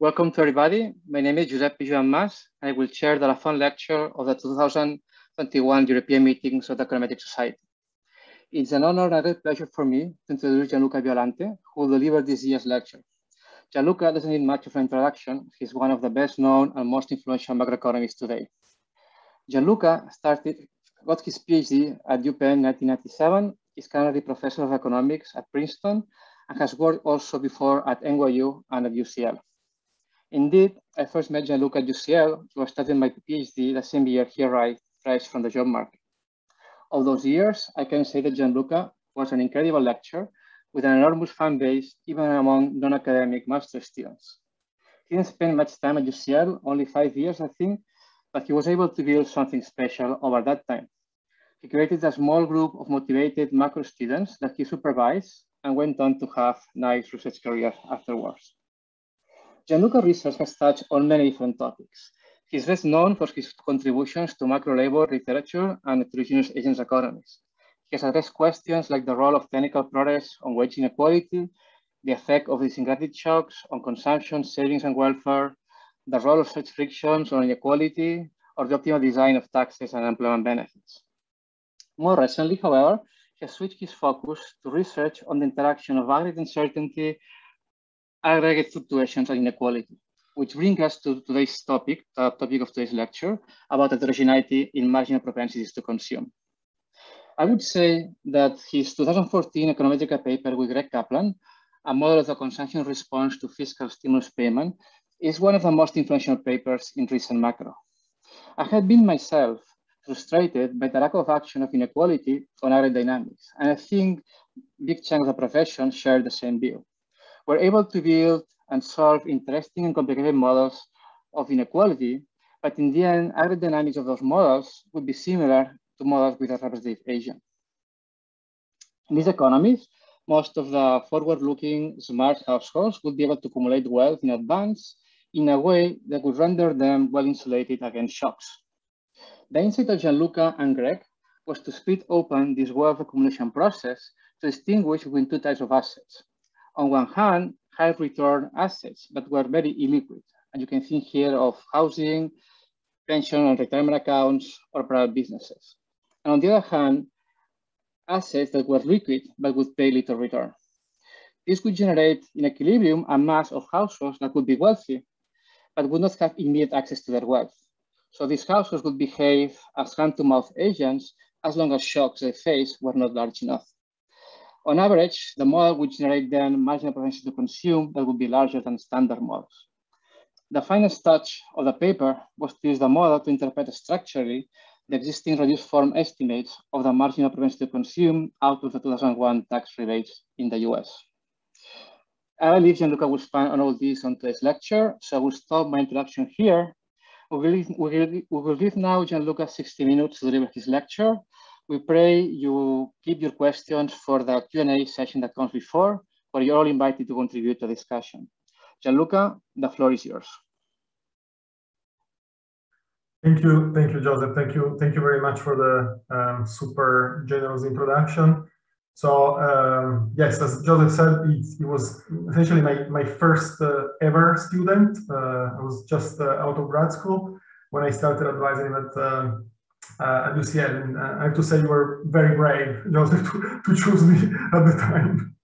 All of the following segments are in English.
Welcome to everybody. My name is Josep Pijoan-Mas. I will chair the Laffont lecture of the 2021 European meetings of the Econometric Society. It's an honor and a great pleasure for me to introduce Gianluca Violante, who will deliver this year's lecture. Gianluca doesn't need much of an introduction. He's one of the best known and most influential macroeconomists today. Gianluca started, got his PhD at UPenn in 1997. He's currently professor of economics at Princeton and has worked also before at NYU and at UCL. Indeed, I first met Gianluca at UCL. Was studying my PhD the same year he arrived fresh from the job market. Of those years, I can say that Gianluca was an incredible lecturer with an enormous fan base, even among non-academic master students. He didn't spend much time at UCL, only five years, I think, but he was able to build something special over that time. He created a small group of motivated macro students that he supervised and went on to have nice research careers afterwards. Gianluca research has touched on many different topics. He's best known for his contributions to macro labor literature and heterogeneous agents economies. He has addressed questions like the role of technical progress on wage inequality, the effect of idiosyncratic shocks on consumption, savings, and welfare, the role of such frictions on inequality, or the optimal design of taxes and employment benefits. More recently, however, he has switched his focus to research on the interaction of aggregate uncertainty, aggregate fluctuations, and inequality which brings us to today's topic, the topic of today's lecture, about heterogeneity in marginal propensities to consume. I would say that his 2014 Econometrica paper with Greg Kaplan, a model of the consumption response to fiscal stimulus payment, is one of the most influential papers in recent macro. I had been myself frustrated by the lack of action of inequality on aggregate dynamics, and I think big chunk of the profession share the same view. We're able to build and solve interesting and complicated models of inequality, but in the end, aggregate of those models would be similar to models with a representative agent. In these economies, most of the forward-looking smart households would be able to accumulate wealth in advance in a way that would render them well insulated against shocks. The insight of Gianluca and Greg was to split open this wealth accumulation process to distinguish between two types of assets. On one hand, high return assets, but were very illiquid. And you can think here of housing, pension and retirement accounts, or private businesses. And on the other hand, assets that were liquid, but would pay little return. This would generate in equilibrium a mass of households that would be wealthy, but would not have immediate access to their wealth. So these households would behave as hand-to-mouth agents as long as shocks they face were not large enough. On average, the model would generate then marginal propensity to consume that would be larger than standard models. The final touch of the paper was to use the model to interpret structurally the existing reduced form estimates of the marginal propensity to consume out of the 2001 tax rebates in the US. I believe Gianluca will expand on all this on today's lecture, so I will stop my introduction here. We will, we will, we will give now Gianluca 60 minutes to deliver his lecture, we pray you keep your questions for the Q&A session that comes before, where you're all invited to contribute to the discussion. Gianluca, the floor is yours. Thank you, thank you, Joseph. Thank you, thank you very much for the um, super generous introduction. So um, yes, as Joseph said, it, it was essentially my, my first uh, ever student. Uh, I was just uh, out of grad school when I started advising at um, uh, UCL. And uh, I have to say you were very brave, Joseph, to, to choose me at the time.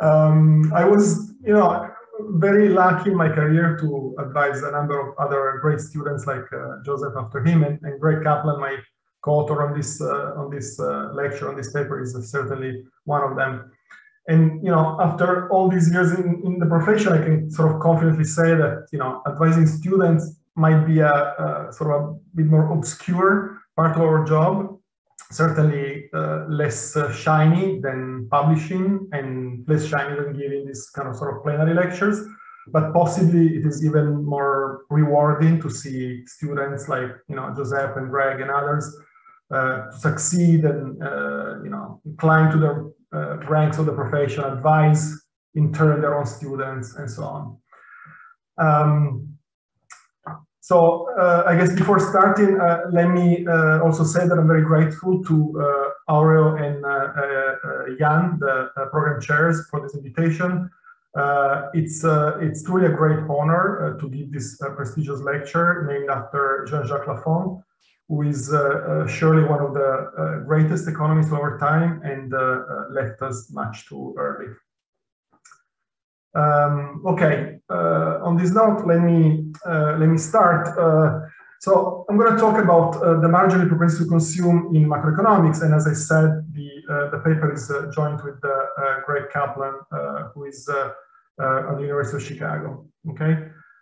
um, I was, you know, very lucky in my career to advise a number of other great students like uh, Joseph after him and, and Greg Kaplan, my co-author on this uh, on this uh, lecture on this paper is certainly one of them. And you know, after all these years in, in the profession, I can sort of confidently say that you know, advising students might be a, a, sort of a bit more obscure part of our job, certainly uh, less uh, shiny than publishing and less shiny than giving these kind of sort of plenary lectures. But possibly it is even more rewarding to see students like you know Joseph and Greg and others uh, succeed and uh, you know climb to the uh, ranks of the profession, advise in turn their own students, and so on. Um, so uh, I guess before starting, uh, let me uh, also say that I'm very grateful to uh, Aureo and uh, uh, Jan, the program chairs, for this invitation. Uh, it's, it's truly a great honor to give this prestigious lecture named after Jean-Jacques Laffont, who is surely one of the greatest economists of our time and left us much too early. Um, okay, on this note, let me, let me start. So I'm going to talk about uh, the marginal propensity to consume in macroeconomics. And as I said, the, uh, the paper is uh, joined with Greg Kaplan, who is uh, at the University of Chicago. Okay,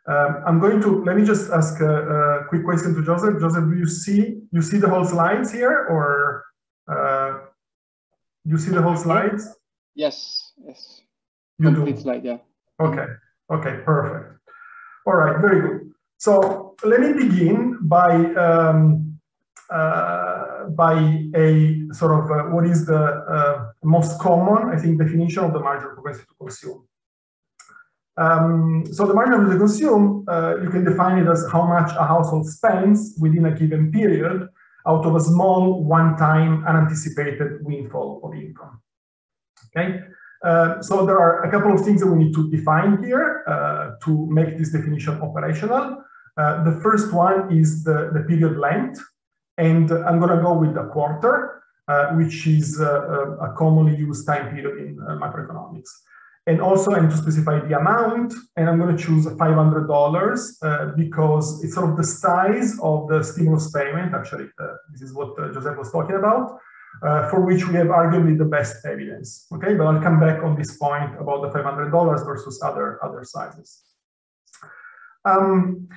um, I'm going to let me just ask a, a, quick question to Joseph. Joseph, do you see you see the whole slides here, or uh, you see the whole slides? Yes, yes. Complete slide, yeah. Okay, okay, perfect. All right, very good. So let me begin by um, uh, by a sort of uh, what is the uh, most common, I think, definition of the marginal propensity to consume. Um, so the margin to consume, uh, you can define it as how much a household spends within a given period out of a small one-time unanticipated windfall of income. Okay, uh, so there are a couple of things that we need to define here uh, to make this definition operational. Uh, the first one is the, the period length, and I'm going to go with the quarter, uh, which is uh, a commonly used time period in macroeconomics. And also I need to specify the amount, and I'm going to choose $500 uh, because it's sort of the size of the stimulus payment. Actually, this is what Joseph was talking about, uh, for which we have arguably the best evidence. Okay, but I'll come back on this point about the $500 versus other, other sizes. Um,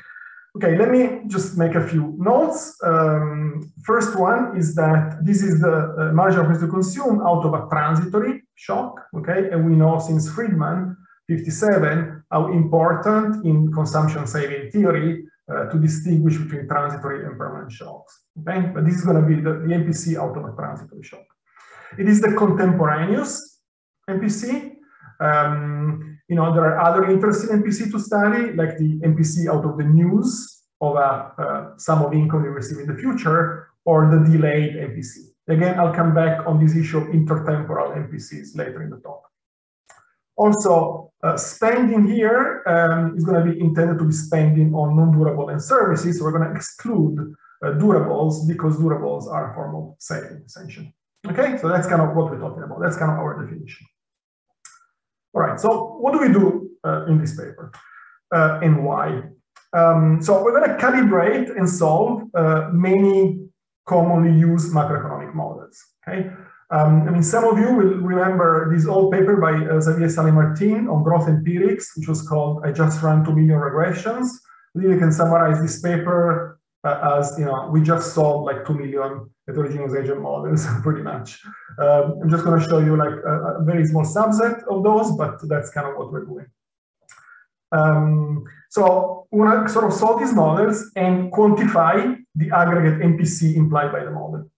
Okay, let me just make a few notes. Um, first one is that this is the uh, marginal price to consume out of a transitory shock, okay? And we know since Friedman, 57, how important in consumption saving theory uh, to distinguish between transitory and permanent shocks, okay? But this is gonna be the, the MPC out of a transitory shock. It is the contemporaneous MPC. Um, you know, there are other interesting MPC to study, like the MPC out of the news of a uh, sum of income you receive in the future, or the delayed MPC. Again, I'll come back on this issue of intertemporal MPCs later in the talk. Also, uh, spending here um, is going to be intended to be spending on non-durable and services. So we're going to exclude uh, durables because durables are a form of saving, essentially. Okay, so that's kind of what we're talking about. That's kind of our definition. All right, so what do we do uh, in this paper uh, and why? Um, so we're going to calibrate and solve uh, many commonly used macroeconomic models. Okay, um, I mean some of you will remember this old paper by uh, Xavier Sala-i-Martin on growth empirics, which was called "I just ran two million regressions." You can summarize this paper uh, as you know we just solved like two million heterogeneous agent models, pretty much. Um, I'm just going to show you like a, a, very small subset of those, but that's kind of what we're doing. Um, so we want to sort of solve these models and quantify the aggregate MPC implied by the model.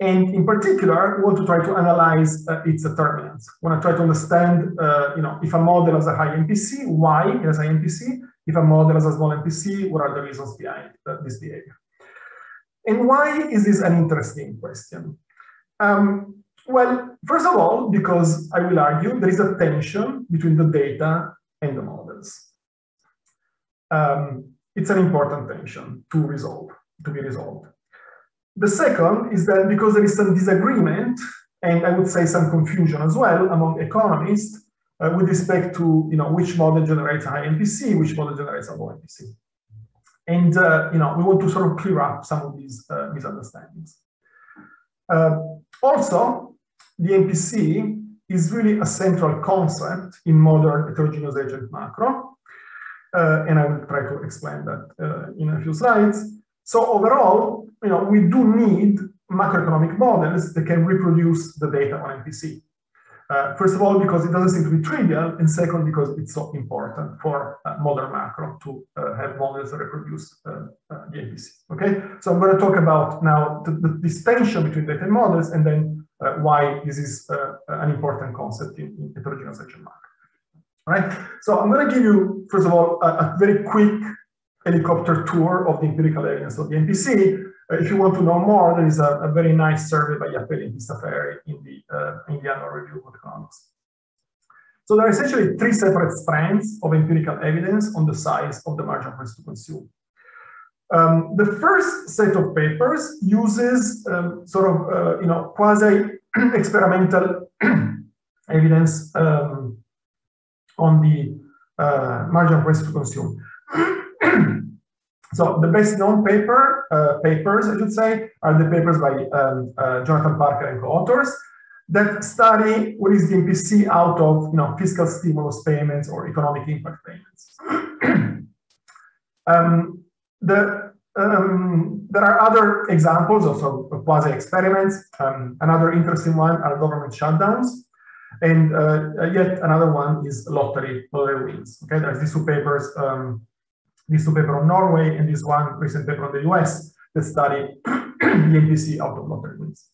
And in particular, want to try to analyze uh, its determinants. Want to try to understand, uh, you know, if a model has a high MPC, why it has a high MPC. If a model has a small MPC, what are the reasons behind uh, this behavior? And why is this an interesting question? Um, well, first of all, because I will argue there is a tension between the data and the models. Um, it's an important tension to resolve, to be resolved. The second is that because there is some disagreement, and I would say some confusion as well among economists uh, with respect to you know which model generates high MPC, which model generates a low MPC. And uh, you know, we want to sort of clear up some of these uh, misunderstandings. Uh, also, the MPC is really a central concept in modern heterogeneous agent macro. Uh, and I will try to explain that uh, in a few slides. So overall, you know, we do need macroeconomic models that can reproduce the data on MPC. Uh, first of all, because it doesn't seem to be trivial, and second, because it's so important for uh, modern macro to uh, have models that reproduce uh, uh, the MPC. Okay, so I'm going to talk about now the, the, this tension between data and models, and then uh, why this is an important concept in, in heterogeneous agent macro. All right, so I'm going to give you, first of all, a, a very quick helicopter tour of the empirical evidence of the MPC, uh, if you want to know more, there is a, a very nice survey by Jappelli and Pistaferri in the, uh, annual review of economics. So there are essentially three separate strands of empirical evidence on the size of the marginal price to consume. Um, the first set of papers uses um, sort of, uh, you know, quasi-experimental evidence um, on the uh, marginal price to consume. so the best known paper, uh, papers, I should say, are the papers by um, uh, Jonathan Parker and co-authors that study what is the MPC out of you know, fiscal stimulus payments or economic impact payments. um, the, um, there are other examples of, of quasi-experiments. Um, another interesting one are government shutdowns. And uh, yet another one is lottery, lottery wins. Okay, there's these two papers, um, these two papers on Norway and this one recent paper on the US that study the of lottery wins.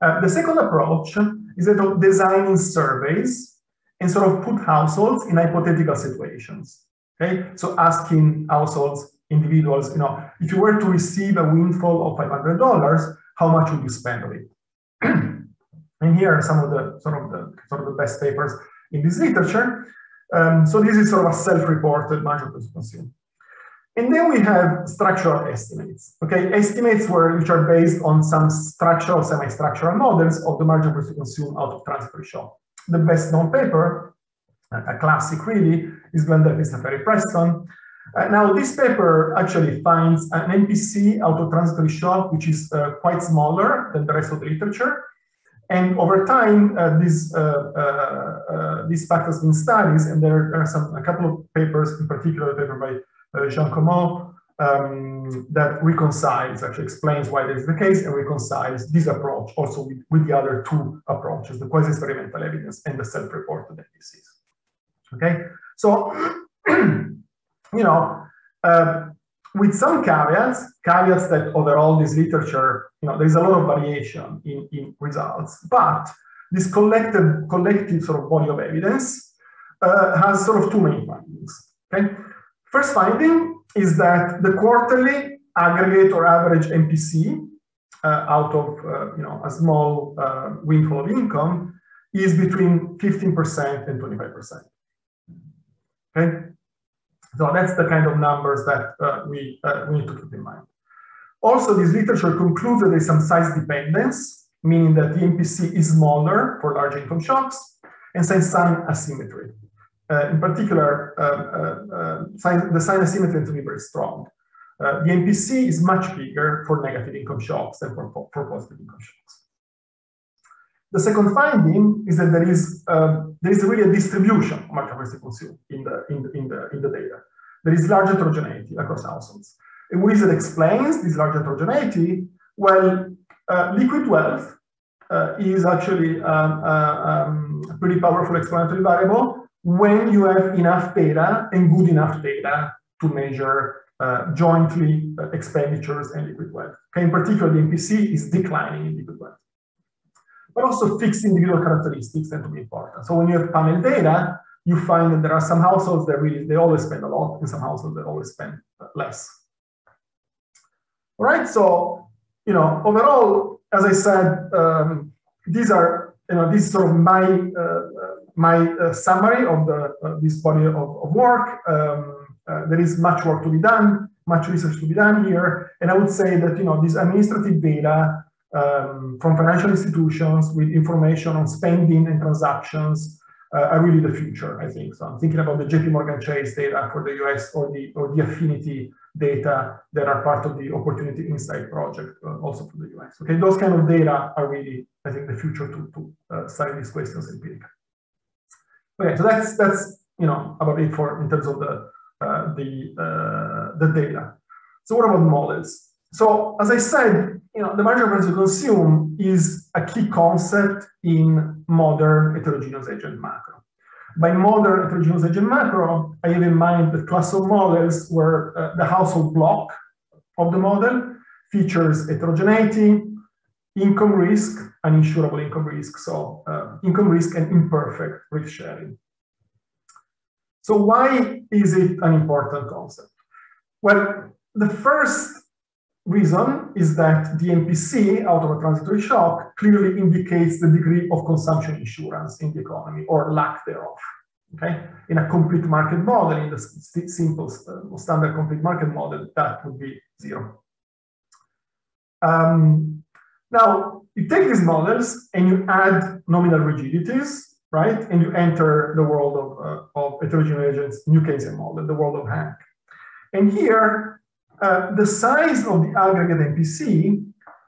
Uh, the second approach is that of designing surveys and sort of put households in hypothetical situations. Okay, so asking households, individuals, you know, if you were to receive a windfall of $500, how much would you spend on it? and here are some of the sort of the sort of the best papers in this literature. Um, so this is sort of a self-reported marginal consume. And then we have structural estimates, okay? Estimates where, which are based on some structural, semi-structural models of the margin per consume out of transitory shock. The best known paper, a classic really, is Blundell Pistaferri Preston. Uh, now this paper actually finds an MPC out of transitory shop, which is uh, quite smaller than the rest of the literature. And over time, uh, these, uh, uh, uh, these factors in studies, and there are some, a couple of papers, in particular a paper by uh, Jeanne Commault um, that reconciles, actually explains why this is the case and reconciles this approach also with, with the other two approaches, the quasi-experimental evidence and the self-reported MPCs. Okay, so, you know, uh, with some caveats, caveats that overall this literature, you know, there's a lot of variation in, in results, but this collective, collective sort of body of evidence uh, has sort of two main findings, okay? First finding is that the quarterly aggregate or average MPC uh, out of uh, you know a small uh, windfall of income is between 15% and 25%. Okay, so that's the kind of numbers that uh, we, uh, we need to keep in mind. Also, this literature concludes that there's some size dependence, meaning that the MPC is smaller for large income shocks, and some sign asymmetry. Uh, in particular, uh, uh, sign, the sign asymmetry is very strong. the MPC is much bigger for negative income shocks than for, for positive income shocks. The second finding is that there is uh, there is really a distribution of consume in the, in the in the in the data. There is large heterogeneity across households. And what is it explains this large heterogeneity? Well, uh, liquid wealth uh, is actually um, um, a pretty powerful explanatory variable when you have enough data and good enough data to measure uh, jointly uh, expenditures and liquid wealth. Okay, in particular, the MPC is declining in liquid wealth. But also fixed individual characteristics tend to be important. So when you have panel data, you find that there are some households that really, they always spend a lot, and some households that always spend less. All right, so, you know, overall, as I said, um, these are, you know, this is sort of my uh, my uh, summary of the, uh, this body of, of work. Um, uh, there is much work to be done, much research to be done here. And I would say that, you know, this administrative data um, from financial institutions with information on spending and transactions uh, are really the future, I think. So I'm thinking about the JP Morgan Chase data for the US or the, or the affinity data that are part of the Opportunity Insight project, uh, also for the US. Okay, those kind of data are really, I think, the future to, to uh, study these questions empirically. Okay, so that's that's you know about it for in terms of the uh, the uh, the data. So what about models? So as I said, you know, the marginal price to consume is a key concept in modern heterogeneous agent macro. By modern heterogeneous agent macro, I have in mind the class of models where uh, the household block of the model features heterogeneity, income risk, uninsurable income risk, so uh, income risk and imperfect risk sharing. So why is it an important concept? Well, the first reason is that the MPC out of a transitory shock clearly indicates the degree of consumption insurance in the economy or lack thereof. Okay, in a complete market model, in the simple standard complete market model, that would be zero. Um, now, you take these models and you add nominal rigidities, right? And you enter the world of, uh, of heterogeneous agents, New Keynesian model, the world of HANK. And here, uh, the size of the aggregate MPC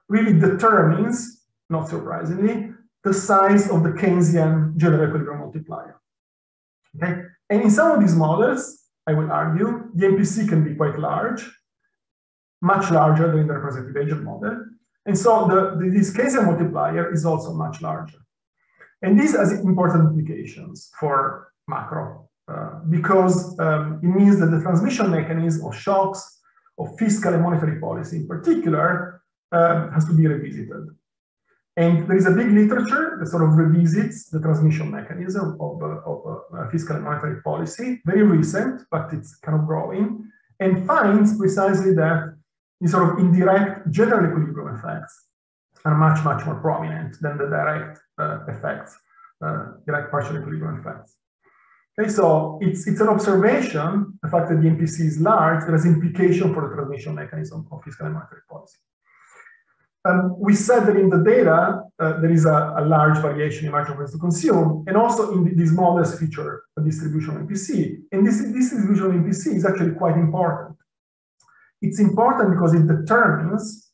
really determines, not surprisingly, the size of the Keynesian general equilibrium multiplier. Okay? And in some of these models, I will argue, the MPC can be quite large, much larger than the representative agent model. And so the, the, this Keynesian multiplier is also much larger. And this has important implications for macro, uh, because um, it means that the transmission mechanism of shocks, of fiscal and monetary policy in particular, uh, has to be revisited. And there is a big literature that sort of revisits the transmission mechanism of, uh, of uh, fiscal and monetary policy, very recent, but it's kind of growing, and finds precisely that these sort of indirect general equilibrium effects are much, much more prominent than the direct uh, effects, uh, direct partial equilibrium effects. Okay, so it's, it's an observation, the fact that the MPC is large, that has implication for the transmission mechanism of fiscal and monetary policy. Um, we said that in the data, uh, there is a, a, large variation in marginal price to consume, and also in the, these models feature a distribution of MPC. And this, this distribution of MPC is actually quite important. It's important because it determines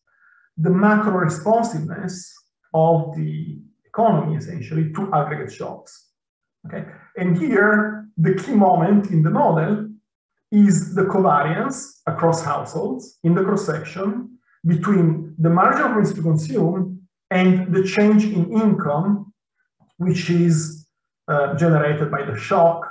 the macro responsiveness of the economy, essentially, to aggregate shocks. Okay, and here, the key moment in the model is the covariance across households in the cross-section between the marginal propensity to consume and the change in income, which is uh, generated by the shock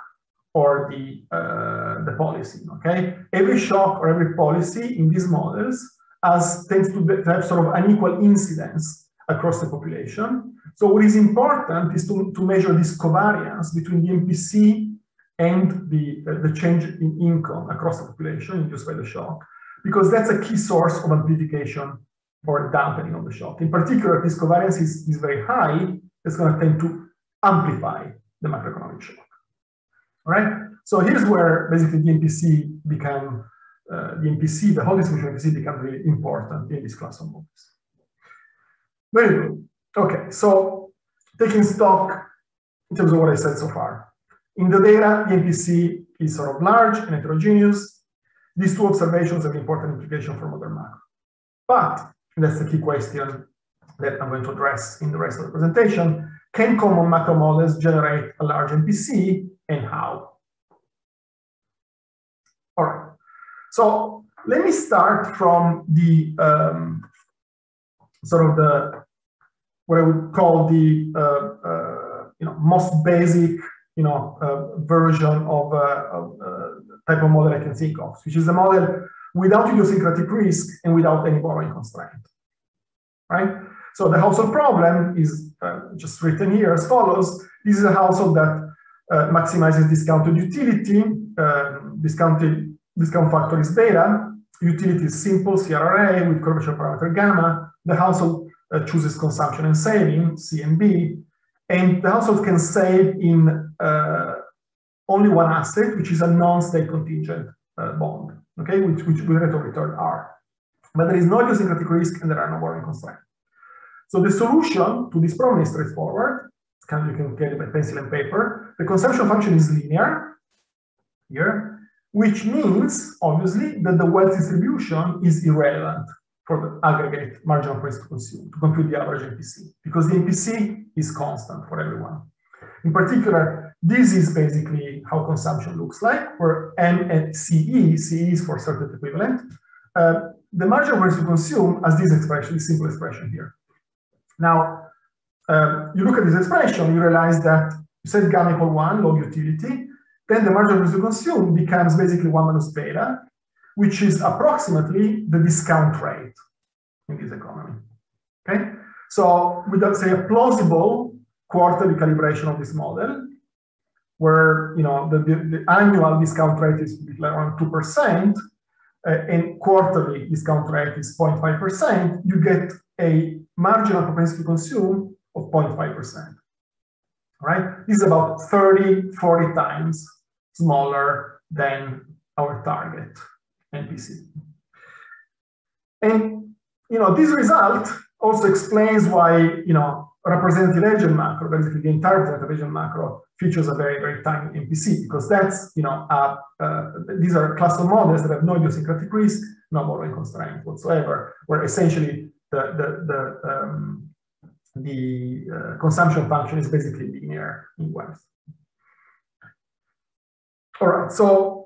or the, uh, the policy, okay? Every shock or every policy in these models has, tends to, have sort of an equal incidence across the population. So what is important is to, to measure this covariance between the MPC and the, uh, the change in income across the population induced by the shock because that's a key source of amplification or dampening of the shock. In particular, this covariance is, is very high, it's going to tend to amplify the macroeconomic shock. All right, so here's where basically the MPC become, uh, the MPC, the whole distribution of MPC becomes really important in this class of models. Very good. Okay, so taking stock in terms of what I said so far. In the data, the MPC is sort of large and heterogeneous. These two observations have important implication for modern macro. But that's the key question that I'm going to address in the rest of the presentation. Can common macro models generate a large MPC and how? All right. So let me start from the um, sort of the what I would call the uh, uh, you know most basic you know uh, version of, uh, of uh, type of model I can think of, which is a model without idiosyncratic risk and without any borrowing constraint, right? So the household problem is uh, just written here as follows. This is a household that maximizes discounted utility, discounted discount factor is beta, utility is simple, CRRA with curvature parameter gamma. The household uh, chooses consumption and saving, C and the household can save in uh, only one asset, which is a non-state contingent uh, bond, okay, which, which with rate of return R. But there is no idiosyncratic risk and there are no borrowing constraints. So the solution to this problem is straightforward. Of you can get it by pencil and paper. The consumption function is linear here, which means obviously that the wealth distribution is irrelevant for the aggregate marginal price to consume to compute the average MPC because the MPC is constant for everyone. In particular, this is basically how consumption looks like, where M and CE, CE is for certainty equivalent. Uh, the marginal price to consume as this expression, this simple expression here. Now, uh, you look at this expression, you realize that you set gamma equal one, log utility, then the marginal price to consume becomes basically one minus beta, which is approximately the discount rate in this economy. Okay, so we don't say a plausible quarterly calibration of this model, where you know the, the, the annual discount rate is around two percent. uh, and quarterly discount rate is 0.5%, you get a marginal propensity to consume of 0.5%. Right? This is about 30, 40 times smaller than our target MPC. And you know, this result also explains why you know representative agent macro, basically the entire representative agent macro, features a very, very tiny MPC because that's, you know, uh, uh, these are cluster models that have no idiosyncratic risk, no borrowing constraint whatsoever, where essentially the, the, the, um, the uh, consumption function is basically linear in wealth. All right, so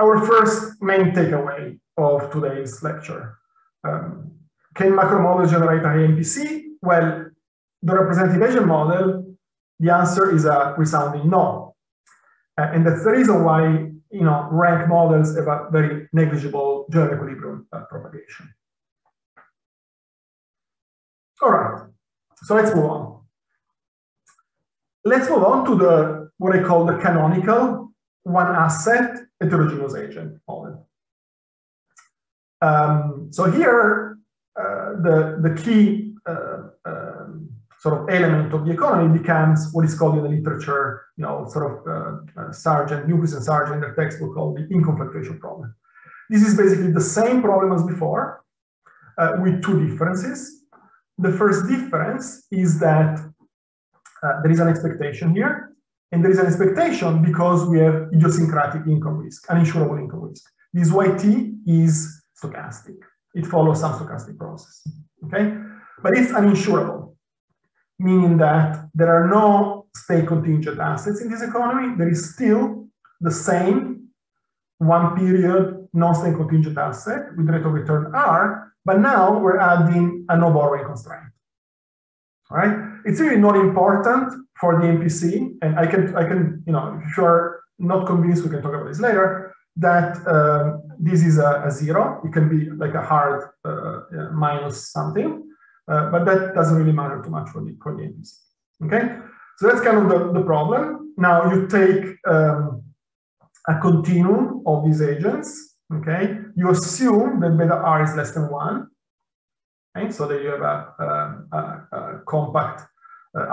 our first main takeaway of today's lecture. Um, can macro models generate a high MPC? Well, the representative agent model, the answer is a resounding no. Uh, and that's the reason why you know rank models have a very negligible general equilibrium uh, propagation. All right, so let's move on. Let's move on to the what I call the canonical one asset heterogeneous agent model. Um, so here, uh, the, the key uh, um, sort of element of the economy becomes what is called in the literature, you know, sort of uh, uh, Sargent, Ljungqvist and Sargent their textbook called the income fluctuation problem. This is basically the same problem as before uh, with two differences. The first difference is that uh, there is an expectation here, and there is an expectation because we have idiosyncratic income risk, uninsurable income risk. This YT is stochastic. It follows some stochastic process, okay? But it's uninsurable, meaning that there are no state contingent assets in this economy. There is still the same one period non-state contingent asset with rate of return R, but now we're adding a no borrowing constraint. All right, it's really not important for the MPC, and I can, I can, you know, if you're not convinced, we can talk about this later. That um, this is a, a, zero. It can be like a hard uh, minus something, uh, but that doesn't really matter too much for the, for the MPC. Okay, so that's kind of the, the problem. Now you take um, a continuum of these agents. Okay, you assume that beta r is less than one. Okay, so that you have a, a, a, a compact uh,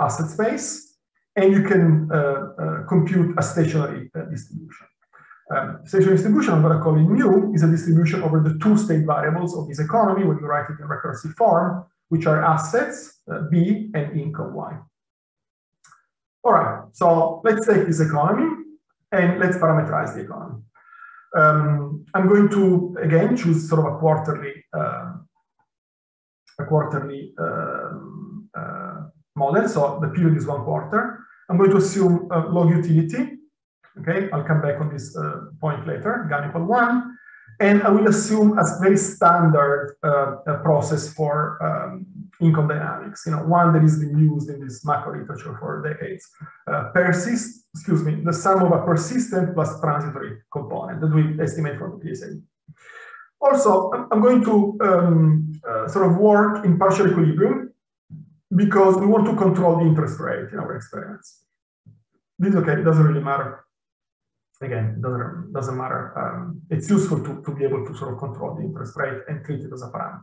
asset space, and you can uh, uh, compute a stationary uh, distribution. Um, stationary distribution, I'm going to call it mu, is a distribution over the two state variables of this economy when you write it in recursive form which are assets, uh, B, and income, Y. All right, so let's take this economy and let's parameterize the economy. Um, I'm going to, again, choose sort of a quarterly, uh, a quarterly um, uh, model. So the period is one quarter. I'm going to assume log utility. Okay, I'll come back on this uh, point later, GAN equal one. And I will assume a very standard uh, process for um, income dynamics. You know, one that has been used in this macro literature for decades. Uh, persist, excuse me, the sum of a persistent plus transitory component that we estimate from the PSID. Also, I'm going to um, uh, sort of work in partial equilibrium because we want to control the interest rate in our experiments. This is okay, it doesn't really matter again, doesn't, doesn't matter. Um, it's useful to, to be able to sort of control the interest rate and treat it as a parameter.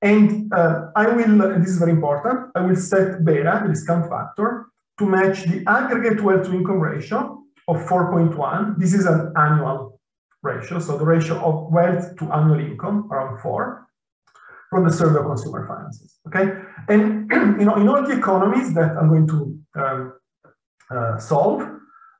And uh, I will, and this is very important, I will set beta, the discount factor, to match the aggregate wealth to income ratio of 4.1. This is an annual ratio, so the ratio of wealth to annual income around four from the survey of consumer finances. Okay, and you know, in all the economies that I'm going to um, uh, solve,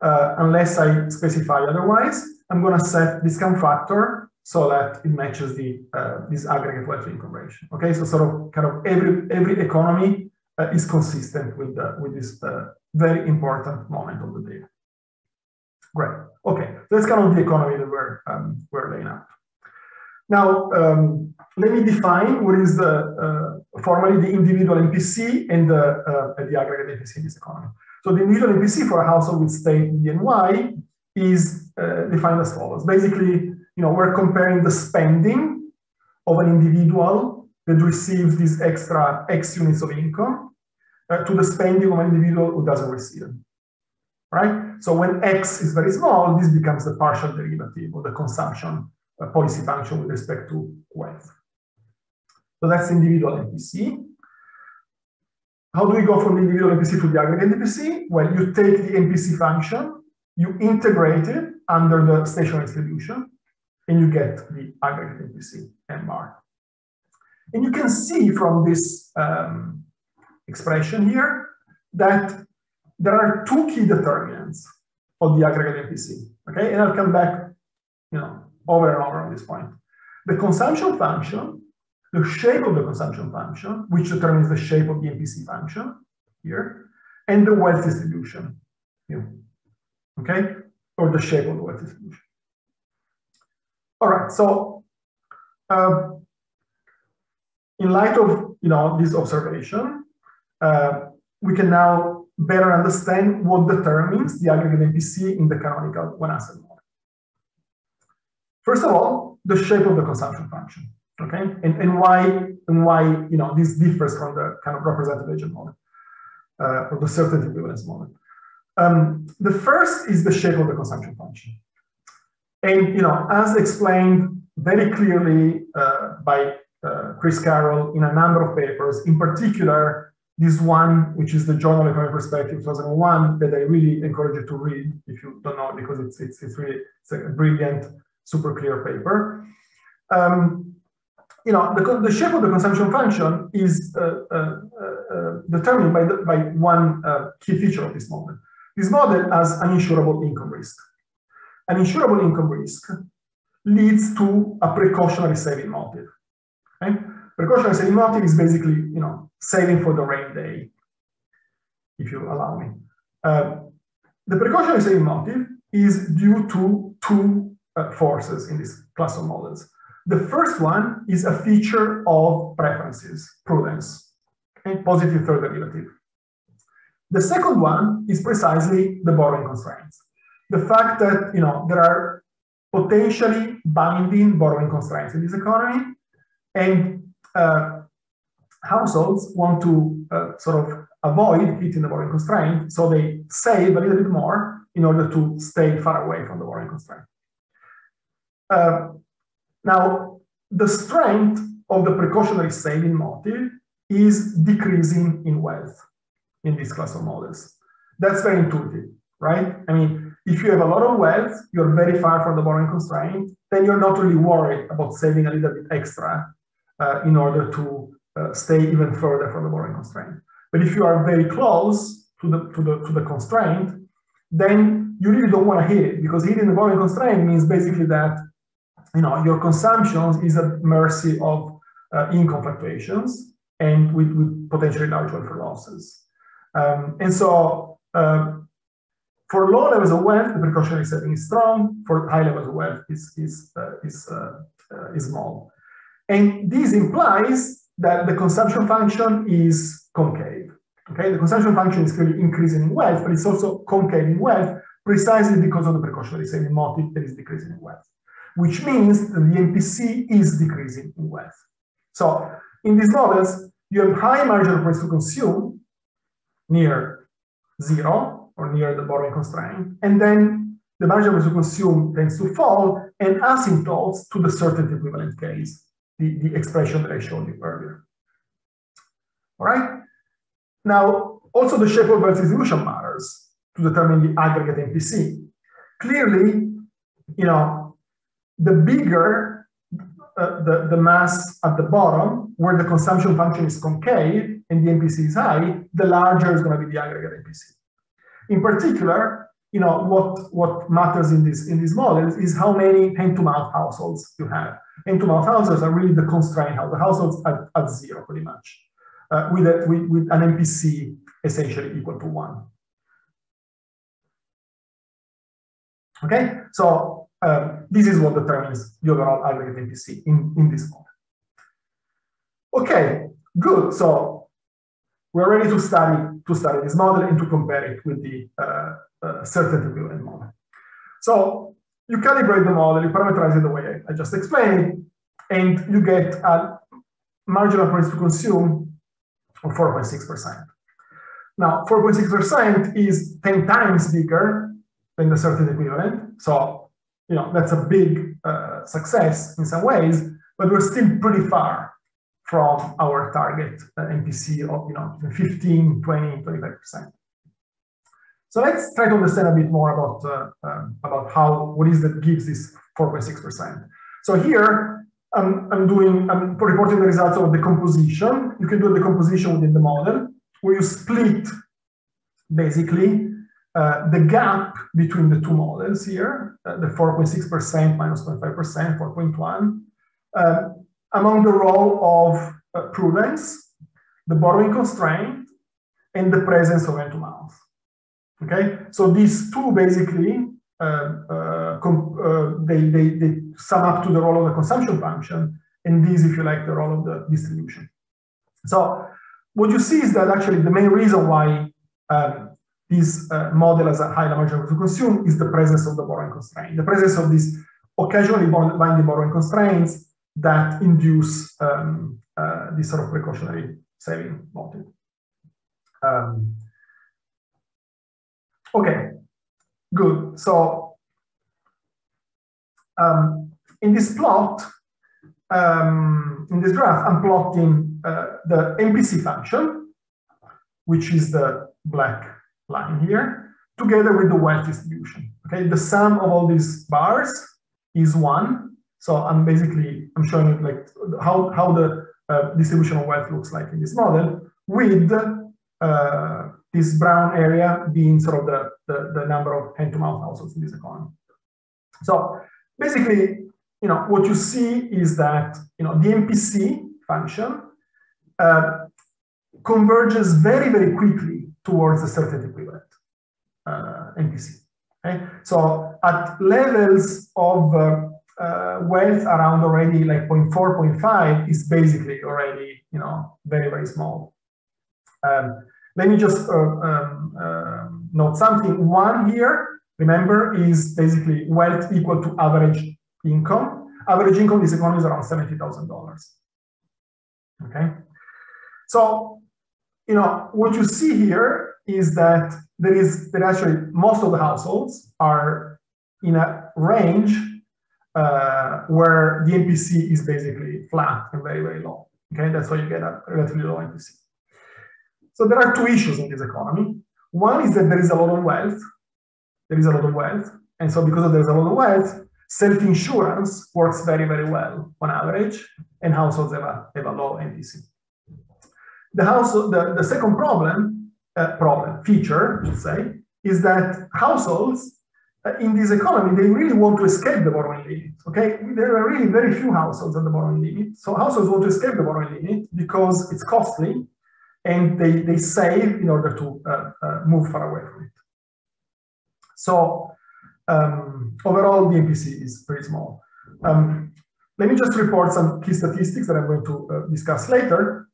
uh, unless I specify otherwise, I'm going to set discount factor so that it matches the uh, this aggregate wealth income ratio. Okay, so sort of kind of every every economy uh, is consistent with the, with this uh, very important moment of the data. Great. Okay, so that's kind of the economy that we're um, we're laying out. Now, um, let me define what is the uh, formally the individual MPC and the uh, the aggregate MPC in this economy. So the individual MPC for a household with state B and Y is uh, defined as follows. Basically, you know, we're comparing the spending of an individual that receives these extra X units of income uh, to the spending of an individual who doesn't receive them. right? So when x is very small, this becomes the partial derivative of the consumption uh, policy function with respect to wealth. So that's individual MPC. How do we go from the individual MPC to the aggregate MPC? Well, you take the MPC function, you integrate it under the stationary distribution, and you get the aggregate MPC M bar. And you can see from this um, expression here that there are two key determinants of the aggregate MPC. Okay, and I'll come back, you know, over and over on this point. The consumption function, the shape of the consumption function, which determines the shape of the MPC function here, and the wealth distribution here. Okay, or the shape of the wealth distribution. All right, so uh, in light of you know this observation, uh, we can now better understand what determines the aggregate MPC in the canonical one asset model. First of all, the shape of the consumption function, okay, and, and why and why you know this differs from the kind of representative agent model uh, or the certainty equivalence model. Um, the first is the shape of the consumption function, and you know as explained very clearly uh, by uh, Chris Carroll in a number of papers, in particular this one, which is the Journal of Economic Perspective 2001, that I really encourage you to read if you don't know, because it's, it's, it's really it's a brilliant, super clear paper. Um, you know, the, the shape of the consumption function is uh, uh, uh, determined by, the, by one key feature of this model. This model has an insurable income risk. An insurable income risk leads to a precautionary saving motive. Okay? Precautionary saving motive is basically, you know, saving for the rain day, if you allow me. Uh, the precautionary saving motive is due to two uh, forces in this class of models. The first one is a feature of preferences, prudence, okay? positive third derivative. The second one is precisely the borrowing constraints. The fact that you know there are potentially binding borrowing constraints in this economy, and uh, households want to uh, sort of avoid hitting the borrowing constraint, so they save a little bit more in order to stay far away from the borrowing constraint. Uh, now, the strength of the precautionary saving motive is decreasing in wealth in this class of models. That's very intuitive, right? I mean, if you have a lot of wealth, you're very far from the borrowing constraint, then you're not really worried about saving a little bit extra uh, in order to uh, stay even further from the borrowing constraint. But if you are very close to the, to the, to the constraint, then you really don't want to hit it because hitting the borrowing constraint means basically that you know your consumption is at mercy of uh, income fluctuations and with, with potentially large welfare losses. Um, and so uh, for low levels of wealth, the precautionary setting is strong. For high levels of wealth, is is uh, is uh, uh, is small. And this implies that the consumption function is concave. Okay, the consumption function is clearly increasing in wealth, but it's also concave in wealth precisely because of the precautionary saving motive that is decreasing in wealth, which means that the MPC is decreasing in wealth. So in these models, you have high marginal price to consume near zero or near the borrowing constraint, and then the marginal price to consume tends to fall and asymptotes to the certainty equivalent case the, the expression that I showed you earlier. All right. Now, also the shape of wealth distribution matters to determine the aggregate MPC. Clearly, you know, the bigger uh, the, the mass at the bottom, where the consumption function is concave and the MPC is high, the larger is going to be the aggregate MPC. In particular, you know, what, what matters in this in these models is how many hand-to-mouth households you have hand-to-mouth households are really the constraint house, the households at, at zero pretty much, uh, with, a, with, with an MPC essentially equal to one. Okay, so um, this is what determines the overall aggregate MPC in, in this model. Okay, good. So we're ready to study to study this model and to compare it with the uh, uh, certainty equivalent model. So you calibrate the model, you parameterize it the way I just explained, and you get a marginal price to consume of 4.6%. Now, 4.6% is 10 times bigger than the certain equivalent. So, you know, that's a big uh, success in some ways, but we're still pretty far from our target uh, MPC of, you know, 15, 20, 25%. So let's try to understand a bit more about, uh, um, about how, what is that gives this 4.6%. So here, I'm, I'm doing, I'm reporting the results of the composition. You can do the composition within the model where you split basically uh, the gap between the two models here, uh, the 4.6% minus 0.5%, 4.1, uh, among the role of uh, prudence, the borrowing constraint, and the presence of hand-to-mouth. Okay, so these two basically uh, uh, they, they, they sum up to the role of the consumption function, and these, if you like, the role of the distribution. So what you see is that actually the main reason why um, this uh, model has a high to consume is the presence of the borrowing constraint, the presence of these occasionally binding borrowing constraints that induce um, uh, this sort of precautionary saving motive. Um, okay, good. So um, in this plot, um, in this graph, I'm plotting uh, the MPC function, which is the black line here, together with the wealth distribution. Okay, the sum of all these bars is one. So I'm basically I'm showing like how how the uh, distribution of wealth looks like in this model, with uh, this brown area being sort of the, the, the number of hand-to-mouth households in this economy. So basically, you know, what you see is that, you know, the MPC function uh, converges very, very quickly towards a certainty equivalent uh, MPC. Okay? So at levels of uh, uh, wealth around already like 0.4, 0.5 is basically already, you know, very, very small. Um, let me just uh, um, uh, note something. One here, remember, is basically wealth equal to average income. Average income in this economy is around $70,000. Okay. So, you know, what you see here is that there is, that actually most of the households are in a range uh, where the MPC is basically flat and very, very low. Okay, that's why you get a relatively low MPC. So there are two issues in this economy. One is that there is a lot of wealth. There is a lot of wealth. And so because there's a lot of wealth, self-insurance works very, very well on average, and households have a, have a low MPC. The, household, the, the second problem, uh, problem, feature, should say, is that households uh, in this economy, they really want to escape the borrowing limit. Okay, there are really very few households at the borrowing limit. So households want to escape the borrowing limit because it's costly and they, they save in order to uh, uh, move far away from it. So um, overall, the MPC is very small. Um, let me just report some key statistics that I'm going to uh, discuss later.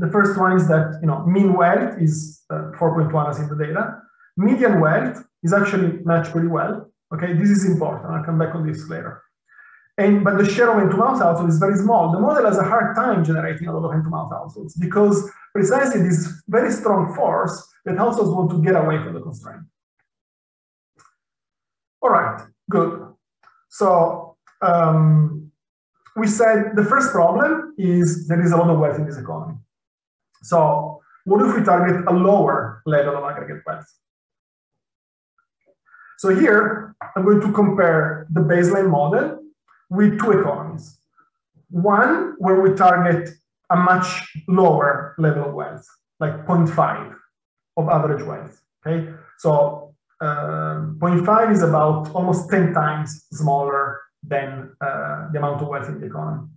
The first one is that you know mean wealth is uh, 4.1 as in the data. Median wealth is actually matched pretty well. Okay, this is important. I'll come back on this later. And, but the share of hand-to-mouth households is very small. The model has a hard time generating a lot of hand-to-mouth households because precisely this very strong force that households want to get away from the constraint. All right, good. So um, we said the first problem is there is a lot of wealth in this economy. So what if we target a lower level of aggregate wealth? So here, I'm going to compare the baseline model with two economies. One where we target a much lower level of wealth, like 0.5 of average wealth, okay? So um, 0.5 is about almost 10 times smaller than uh, the amount of wealth in the economy.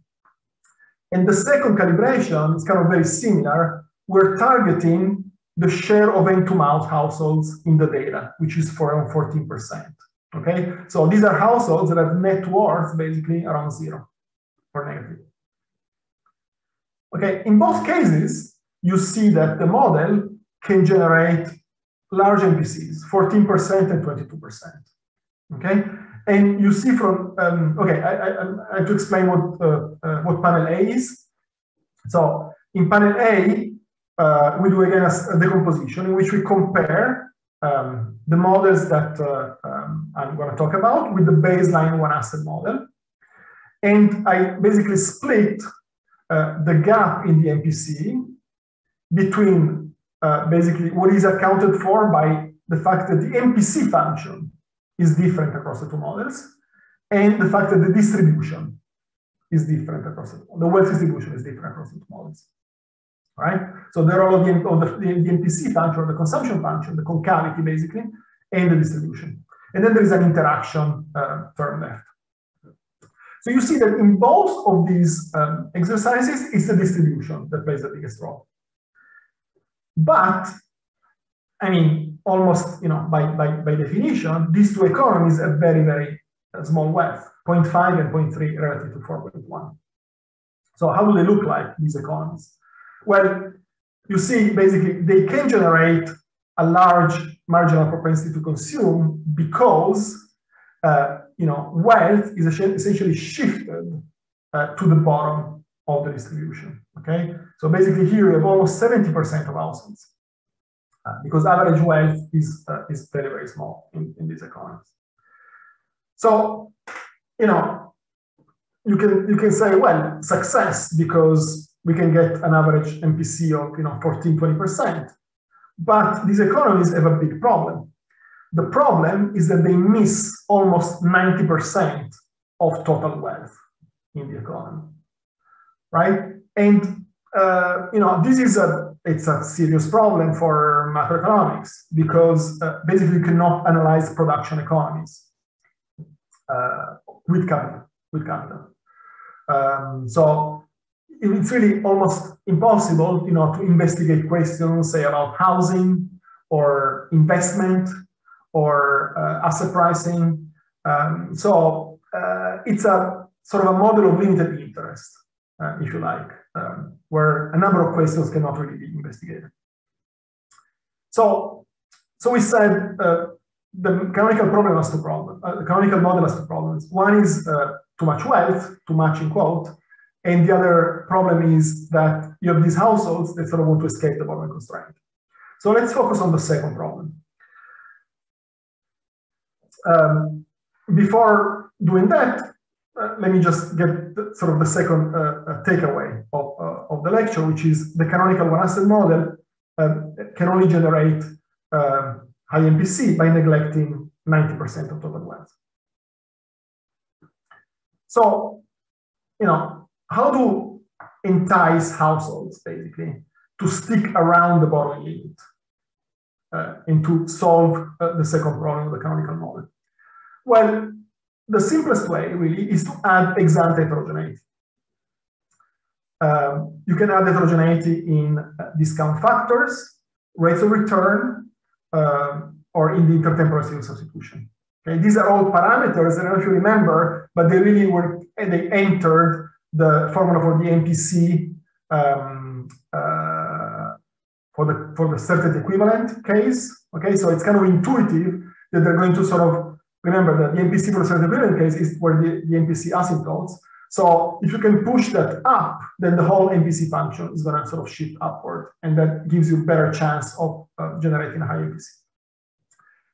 And the second calibration is kind of very similar. We're targeting the share of hand-to-mouth households in the data, which is around 14%. Okay, so these are households that have net worth basically around zero or negative. Okay, in both cases, you see that the model can generate large MPCs, 14% and 22%. Okay, and you see from, um, okay, I, I, I, have to explain what, uh, uh, what panel A is. So in panel A, uh, we do again a, decomposition in which we compare um, the models that uh, um, I'm going to talk about with the baseline one asset model. And I basically split the gap in the MPC between uh, basically what is accounted for by the fact that the MPC function is different across the two models and the fact that the distribution is different across the, the wealth distribution is different across the two models right? So the role of the, of the, the, MPC function, the consumption function, the concavity basically, and the distribution. And then there is an interaction uh, term left. So you see that in both of these um, exercises, it's the distribution that plays the biggest role. But, I mean, almost, you know, by, by, by definition, these two economies have very, very uh, small wealth, 0.5 and 0.3 relative to 4.1. So how do they look like, these economies? Well, you see, basically, they can generate a large marginal propensity to consume because uh, you know wealth is essentially shifted uh, to the bottom of the distribution. Okay, so basically here we have almost 70% of households uh, because average wealth is uh, is very very small in, in these economies. So you know you can you can say well success because we can get an average MPC of you know 14, 20%. But these economies have a big problem. The problem is that they miss almost 90% of total wealth in the economy, right? And uh, you know this is a it's a serious problem for macroeconomics because uh, basically you cannot analyze production economies uh, with capital with capital. Um, so it's really almost impossible, you know, to investigate questions, say, about housing or investment or uh, asset pricing. Um, so uh, it's a sort of a model of limited interest, uh, if you like, um, where a number of questions cannot really be investigated. So, so we said uh, the canonical problem has two problems. Uh, the canonical model has two problems. One is uh, too much wealth, too much in quote, and the other problem is that you have these households that sort of want to escape the borrowing constraint. So let's focus on the second problem. Um, before doing that, uh, let me just get the, sort of the second uh, uh, takeaway of, uh, of the lecture, which is the canonical one asset model um, can only generate um, high MPC by neglecting 90% of total wealth. So, you know, how to entice households basically to stick around the borrowing limit uh, and to solve uh, the second problem of the canonical model? Well, the simplest way really is to add ex ante heterogeneity. Um, you can add heterogeneity in uh, discount factors, rates of return, uh, or in the intertemporal substitution. Okay, these are all parameters, I don't know if you remember, but they really were, they entered the formula for the MPC um, uh, for the for the certainty equivalent case. Okay, so it's kind of intuitive that they're going to sort of remember that the MPC for the certain case is where the, the MPC asymptotes. So if you can push that up, then the whole MPC function is going to sort of shift upward, and that gives you a better chance of uh, generating a high MPC.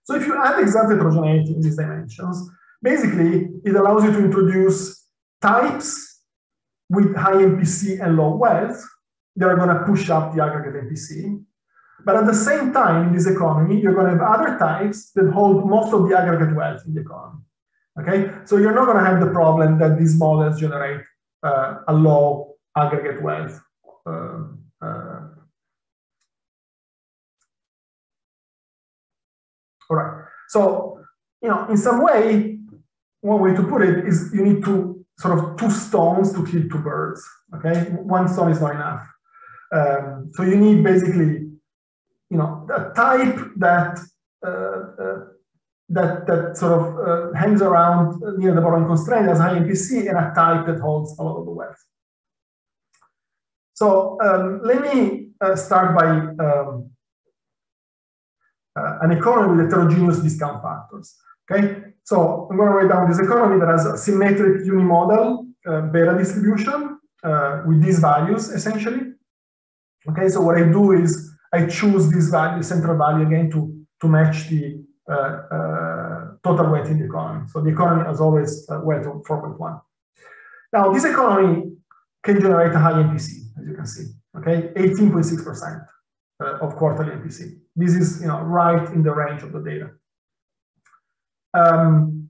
So if you add ex ante heterogeneity in these dimensions, basically it allows you to introduce types with high MPC and low wealth, they're going to push up the aggregate MPC. But at the same time, in this economy, you're going to have other types that hold most of the aggregate wealth in the economy. Okay, so you're not going to have the problem that these models generate uh, a low aggregate wealth. Uh, uh. All right. So, you know, in some way, one way to put it is you need to sort of two stones to kill two birds. Okay, one stone is not enough. Um, so you need basically, you know, a type that uh, uh, that that sort of uh, hangs around near the borrowing constraint as high MPC, and a type that holds a lot of the wealth. So um, let me start by um, an economy with heterogeneous discount factors. Okay, so I'm going to write down this economy that has a symmetric unimodal uh, beta distribution uh, with these values essentially. Okay, so what I do is I choose this value, central value again to, to match the uh, uh, total weight in the economy. So the economy has always uh, weight of 4.1. Now this economy can generate a high MPC, as you can see, okay, 18.6% uh, of quarterly MPC. This is, you know, right in the range of the data. Um,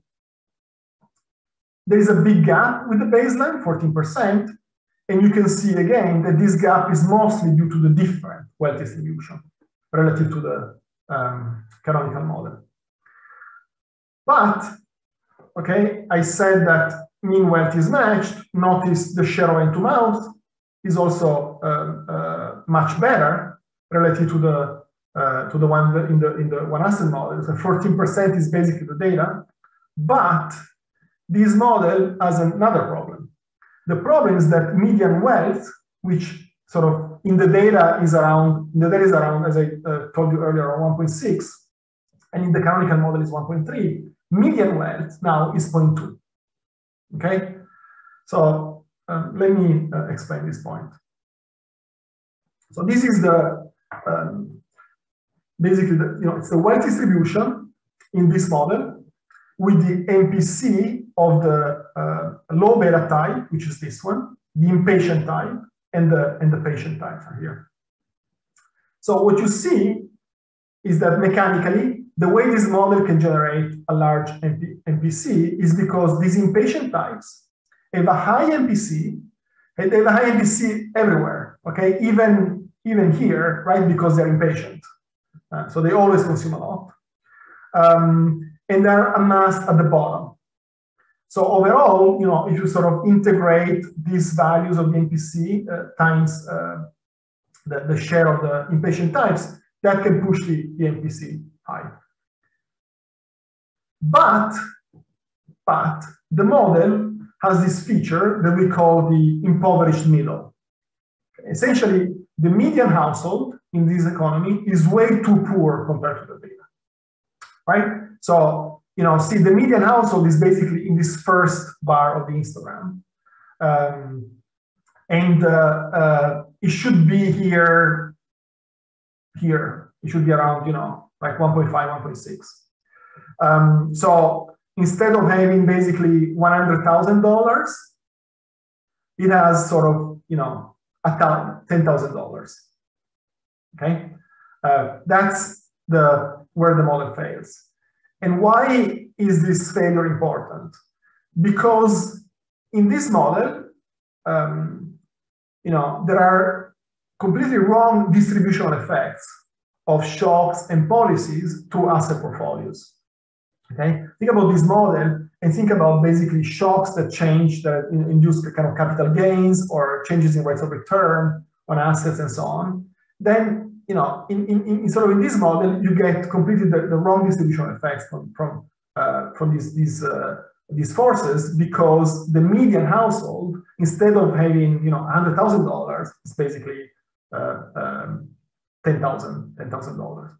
there is a big gap with the baseline, 14%, and you can see again that this gap is mostly due to the different wealth distribution relative to the um, canonical model. But, okay, I said that mean wealth is matched. Notice the share of hand to mouth is also uh, uh, much better relative to the uh, to the one in the in the one asset model. So 14% is basically the data, but this model has another problem. The problem is that median wealth, which sort of in the data is around, the data is around, as I uh, told you earlier, 1.6, and in the canonical model is 1.3. Median wealth now is 0.2. Okay, so um, let me uh, explain this point. So this is the um, basically the, you know it's the wealth distribution in this model with the MPC of the low beta type, which is this one, the impatient type, and the and the patient type are here. So what you see is that mechanically the way this model can generate a large MP, MPC is because these impatient types have a high MPC, and they have a high MPC everywhere, okay? Even, even here, right? Because they're impatient. Uh, so they always consume a lot. Um, and they're amassed at the bottom. So overall, you know, if you sort of integrate these values of the MPC uh, times uh, the, the share of the impatient types, that can push the, the MPC high. But, but the model has this feature that we call the impoverished middle. Essentially, the median household in this economy is way too poor compared to the data, right? So, you know, see the median household is basically in this first bar of the histogram. Um, and uh, uh, it should be here, here. It should be around, you know, like 1.5, 1.6. Um, so instead of having basically $100,000, it has sort of, you know, $10,000. Okay. Uh, that's the where the model fails. And why is this failure important? Because in this model, um, you know, there are completely wrong distributional effects of shocks and policies to asset portfolios. Okay, think about this model and think about basically shocks that change that induce kind of capital gains or changes in rates of return on assets and so on. Then, you know, in, in, in sort of in this model, you get completely the, the wrong distribution effects from from uh, from these these uh, these forces because the median household instead of having you know hundred thousand dollars, it's basically uh, um, ten thousand ten thousand dollars.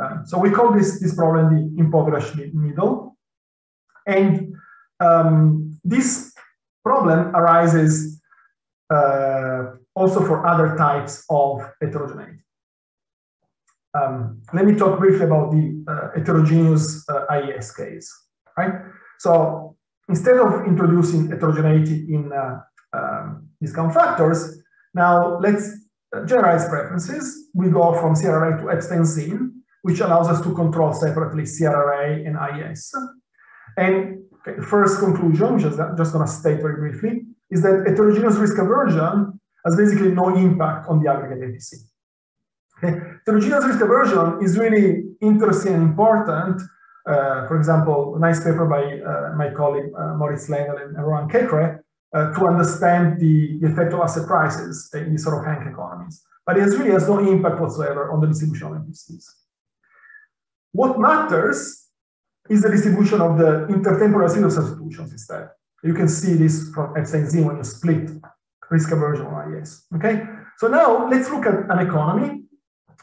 Um, so we call this, this problem the impoverished middle. And um, this problem arises uh, also for other types of heterogeneity. Um, let me talk briefly about the uh, heterogeneous uh, IES case, right? So instead of introducing heterogeneity in uh, um, discount factors, now let's generalize preferences. We go from CRRA to Epstein-Zinn, which allows us to control separately CRRA and IES. And okay, the first conclusion, which I'm just going to state very briefly, is that heterogeneous risk aversion has basically no impact on the aggregate MPC. Okay. Heterogeneous risk aversion is really interesting and important. Uh, for example, a nice paper by uh, my colleague uh, Moritz Lenel and Rohan Kekre uh, to understand the, the, effect of asset prices in these sort of HANK economies. But it really has no impact whatsoever on the distribution of MPCs. What matters is the distribution of the intertemporal zero substitutions instead. You can see this from Epstein-Zinn when you split risk aversion on IES. Okay, so now let's look at an economy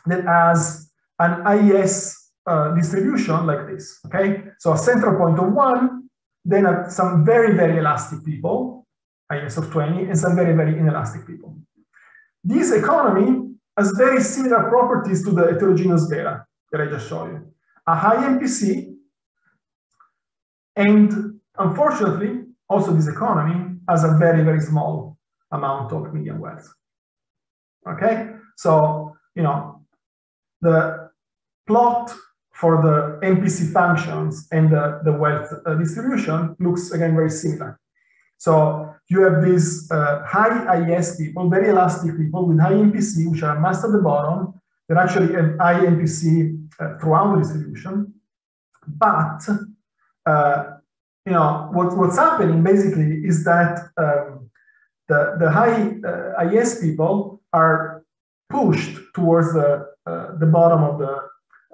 that has an IES uh, distribution like this. Okay, so a central point of one, then some very, very elastic people, IES of 20, and some very, very inelastic people. this economy has very similar properties to the heterogeneous beta that I just showed you. A high MPC, and unfortunately, also this economy has a very, very small amount of median wealth. Okay, so, you know, the plot for the MPC functions and the, the wealth uh, distribution looks again very similar. So you have these uh, high IES people, very elastic people with high MPC, which are masked at the bottom. They're actually have high MPC uh, throughout the distribution. But uh, you know what, what's happening basically is that um, the, the high uh, IES people are pushed towards the, the bottom of the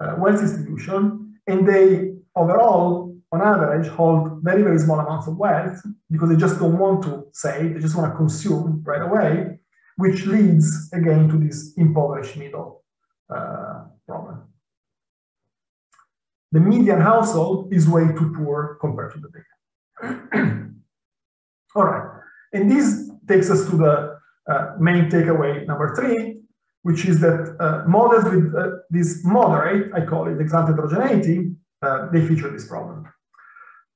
uh, wealth distribution, and they overall, on average, hold very, very small amounts of wealth because they just don't want to save, they just want to consume right away, which leads again to this impoverished middle uh, problem. The median household is way too poor compared to the data. All right, and this takes us to the uh, main takeaway number three, which is that uh, models with uh, this moderate, I call it ex-ante heterogeneity, uh, they feature this problem.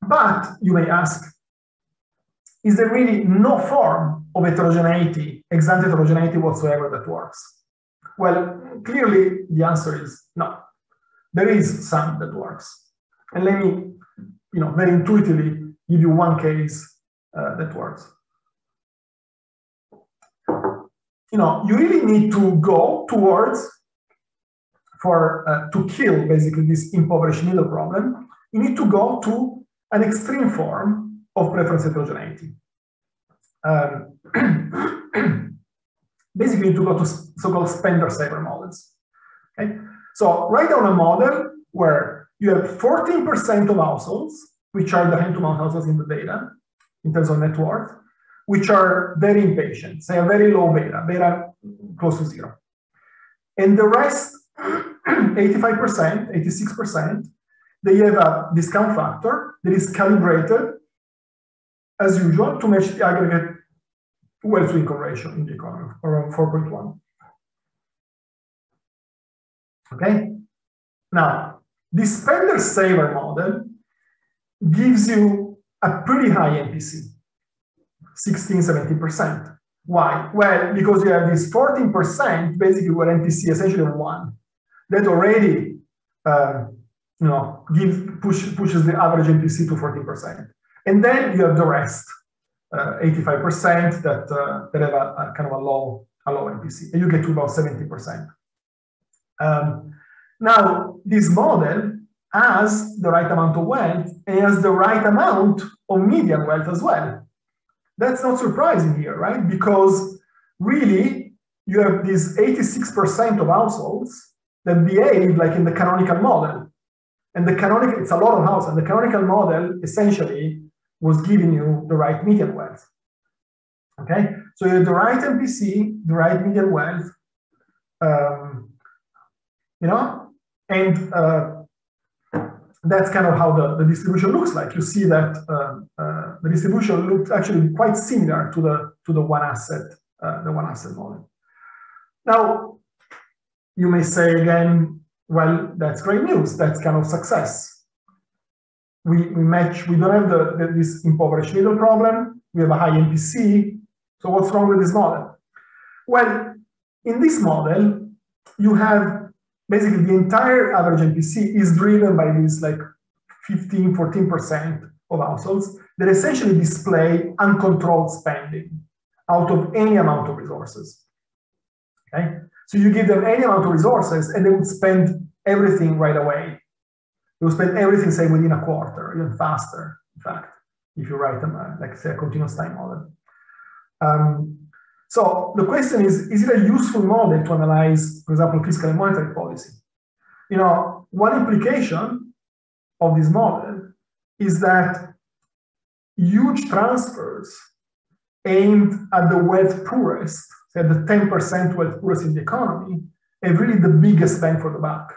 But you may ask, is there really no form of heterogeneity, ex-ante heterogeneity whatsoever that works? Well, clearly the answer is no. There is some that works. And let me, you know, very intuitively give you one case uh, that works you know, you really need to go towards for uh, to kill basically this impoverished middle problem. You need to go to an extreme form of preference heterogeneity. Um, basically, you need to go to so-called spender-saver models. Okay, so write down a model where you have 14% of households, which are the hand-to-mouth households in the data in terms of net worth, which are very impatient. They have very low beta, beta close to zero. And the rest, 85%, 86%, they have a discount factor that is calibrated as usual to match the aggregate wealth to income ratio in the economy, around 4.1. Okay? Now, the spender saver model gives you a pretty high MPC. 16, 17%. Why? Well, because you have this 14%, basically where MPC essentially one, that already uh, you know give push, pushes the average MPC to 14%. And then you have the rest, 85% uh, that uh, that have a, a, kind of a low a low MPC, and you get to about 70%. Um, now, this model has the right amount of wealth and has the right amount of median wealth as well. That's not surprising here, right? Because really, you have these 86% of households that behave like in the canonical model. And the canonical, it's a lot of households. And the canonical model essentially was giving you the right median wealth. Okay, so you have the right MPC, the right median wealth, um, you know, and uh, that's kind of how the, the distribution looks like. You see that uh, uh, the distribution looks actually quite similar to the to the one asset uh, the one asset model. Now, you may say again, well, that's great news. That's kind of success. We, we match. We don't have the, the, this impoverished middle problem. We have a high MPC. So what's wrong with this model? Well, in this model, you have basically the entire average MPC is driven by these like 15, 14% of households that essentially display uncontrolled spending out of any amount of resources. Okay, so you give them any amount of resources and they would spend everything right away. They would spend everything, say, within a quarter, even faster, in fact, if you write them, uh, like, say, a continuous time model. Um, so the question is, is it a useful model to analyze, for example, fiscal and monetary policy? You know, one implication of this model is that huge transfers aimed at the wealth poorest, at the 10% wealth poorest in the economy, have really the biggest bang for the buck.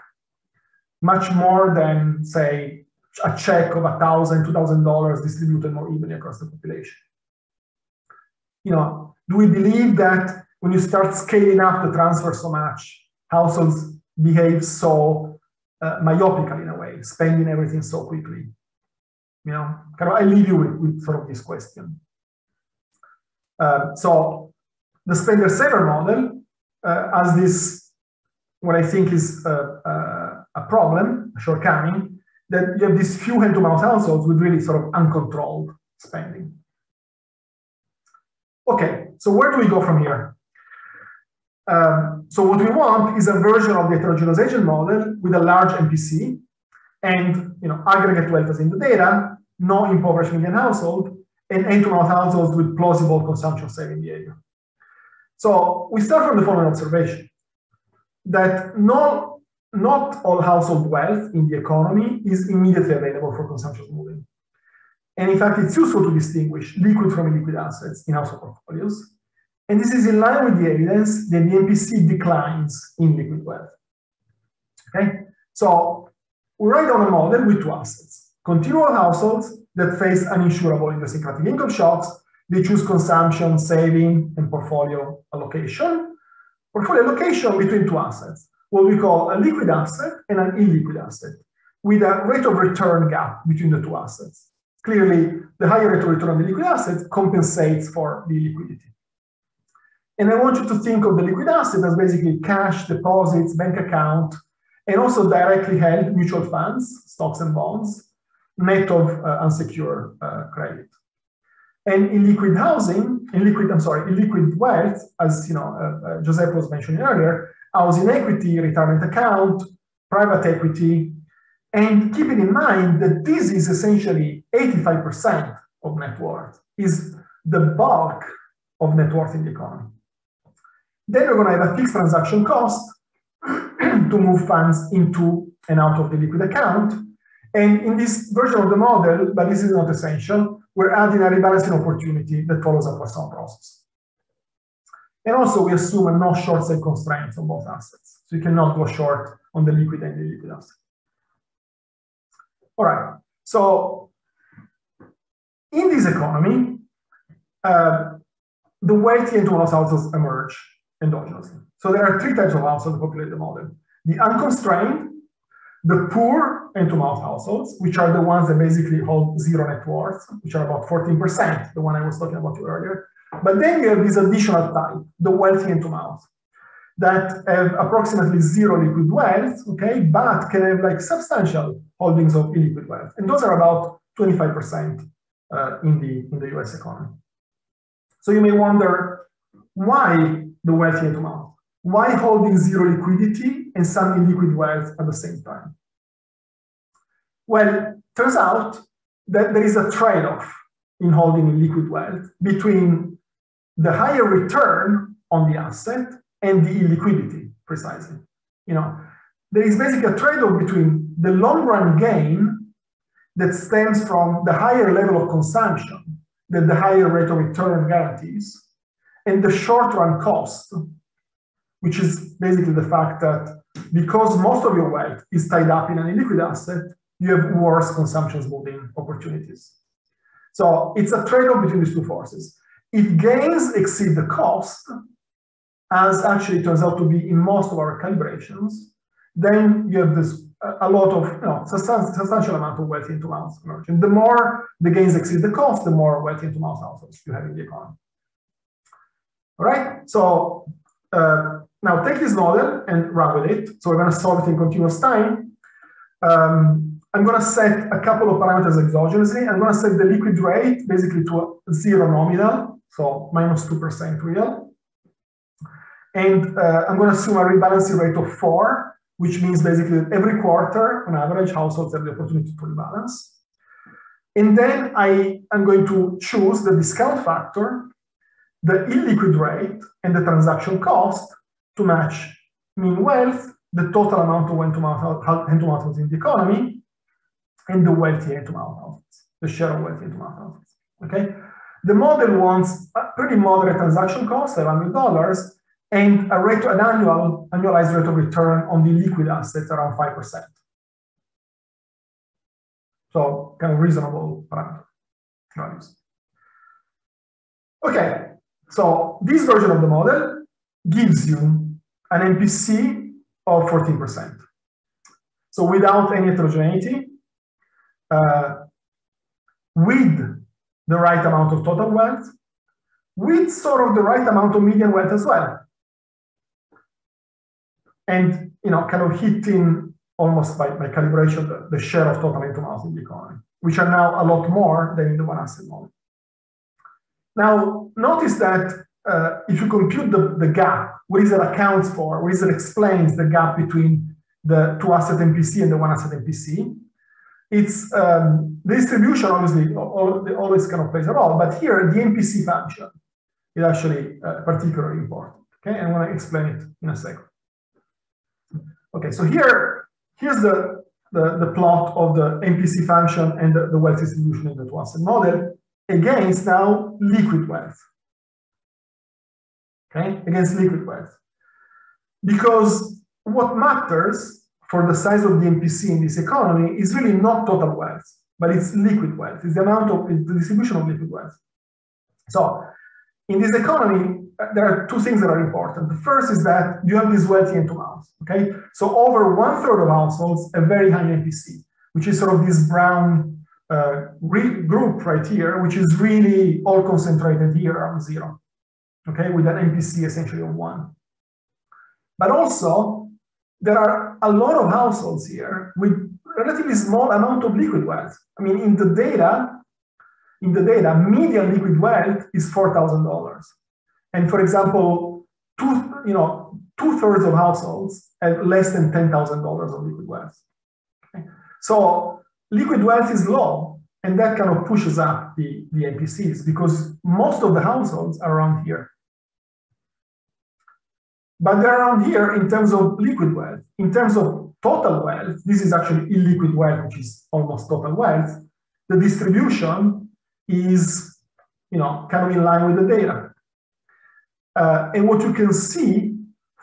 Much more than, say, a check of $1,000, $2,000 distributed more evenly across the population. You know, do we believe that when you start scaling up the transfer so much, households behave so uh, myopically in a way, spending everything so quickly. You know, I leave you with, with sort of this question. Uh, so the spender saver model uh, has this, what I think is uh, uh, a problem, a shortcoming, that you have these few hand-to-mouth households with really sort of uncontrolled spending. Okay, so where do we go from here? Um, so what we want is a version of the heterogeneization model with a large MPC and you know aggregate wealth as in the data, no impoverished median household, and hand-to-mouth households with plausible consumption saving behavior. So we start from the following observation that not, not all household wealth in the economy is immediately available for consumption moving. And in fact, it's useful to distinguish liquid from illiquid assets in household portfolios. And this is in line with the evidence that the MPC declines in liquid wealth. Okay, so we write down a model with two assets. Continual households that face uninsurable idiosyncratic income shocks they choose consumption, saving, and portfolio allocation. Portfolio allocation between two assets, what we call a liquid asset and an illiquid asset, with a rate of return gap between the two assets. Clearly, the higher return on the liquid asset compensates for the liquidity. And I want you to think of the liquid asset as basically cash, deposits, bank account, and also directly held mutual funds, stocks and bonds, net of uh, unsecured uh, credit. And in liquid housing, in liquid, I'm sorry, in liquid wealth, as you know, uh, uh, was mentioning earlier, housing equity, retirement account, private equity, and keeping in mind that this is essentially 85% of net worth, is the bulk of net worth in the economy. Then we're going to have a fixed transaction cost to move funds into and out of the liquid account. And in this version of the model, but this is not essential, we're adding a rebalancing opportunity that follows a Poisson process. And also we assume a no short sale constraint on both assets. So you cannot go short on the liquid and the liquid asset. All right, so in this economy, uh, the wealthy and dual households emerge endogenously. So there are three types of households populate the model. The unconstrained, the poor hand-to-mouth households, which are the ones that basically hold zero net worth, which are about 14%, the one I was talking about earlier. But then you have this additional type, the wealthy hand-to-mouth, that have approximately zero liquid wealth, okay, but can have like substantial holdings of illiquid wealth. And those are about 25% uh, in, the, in the US economy. So you may wonder why the wealthy hand-to-mouth? Why holding zero liquidity and some illiquid wealth at the same time? Well, turns out that there is a trade-off in holding illiquid wealth between the higher return on the asset and the illiquidity, precisely. You know, there is basically a trade-off between the long-run gain that stems from the higher level of consumption that the higher rate of return guarantees, and the short-run cost which is basically the fact that because most of your wealth is tied up in an illiquid asset, you have worse consumption smoothing opportunities. So it's a trade-off between these two forces. If gains exceed the cost, as actually it turns out to be in most of our calibrations, then you have this a lot of you know substantial amount of wealthy hand to mouth emerging. The more the gains exceed the cost, the more wealthy hand to mouth households you have in the economy. All right, so uh, now take this model and run with it. So we're going to solve it in continuous time. Um, I'm going to set a couple of parameters exogenously. I'm going to set the liquid rate basically to zero nominal, so minus 2% real. And uh, I'm going to assume a rebalancing rate of four, which means basically every quarter, on average, households have the opportunity to rebalance. And then I am going to choose the discount factor, the illiquid rate, and the transaction cost to match mean wealth, the total amount of hand-to-mouth in the economy, and the wealthy hand-to-mouth the share of wealthy hand-to-mouth. Okay, the model wants a pretty moderate transaction cost, $700, and a rate, an annual annualized rate of return on the liquid assets around 5%. So kind of reasonable parameter values. Okay, so this version of the model gives you an MPC of 14%. So without any heterogeneity, uh, with the right amount of total wealth, with sort of the right amount of median wealth as well. And you know, kind of hitting almost by, by calibration the, the share of total income in the economy, which are now a lot more than in the one asset model. Now, notice that uh, if you compute the, the gap, what is it accounts for, what is it explains the gap between the two asset MPC and the one asset MPC, it's um, the distribution obviously always kind of plays a role, but here the MPC function is actually uh, particularly important. Okay, and I want to explain it in a second. Okay, so here, here's the, the, the plot of the MPC function and the, the wealth distribution in the asset model against now liquid wealth. Okay, against liquid wealth. Because what matters for the size of the MPC in this economy is really not total wealth, but it's liquid wealth. It's the amount of the distribution of liquid wealth. So in this economy, uh, there are two things that are important. The first is that you have this wealthy okay? So over one third of households, a very high MPC, which is sort of this brown uh, group right here, which is really all concentrated here on zero, okay, with an MPC essentially of one. But also, there are a lot of households here with relatively small amount of liquid wealth. I mean, in the data, in the data, median liquid wealth is $4,000. And for example, two, you know, two thirds of households have less than $10,000 of liquid wealth. Okay? So liquid wealth is low, and that kind of pushes up the, the MPCs because most of the households are around here. But they're around here in terms of liquid wealth. In terms of total wealth, this is actually illiquid wealth, which is almost total wealth. The distribution is, you know, kind of in line with the data. Uh, and what you can see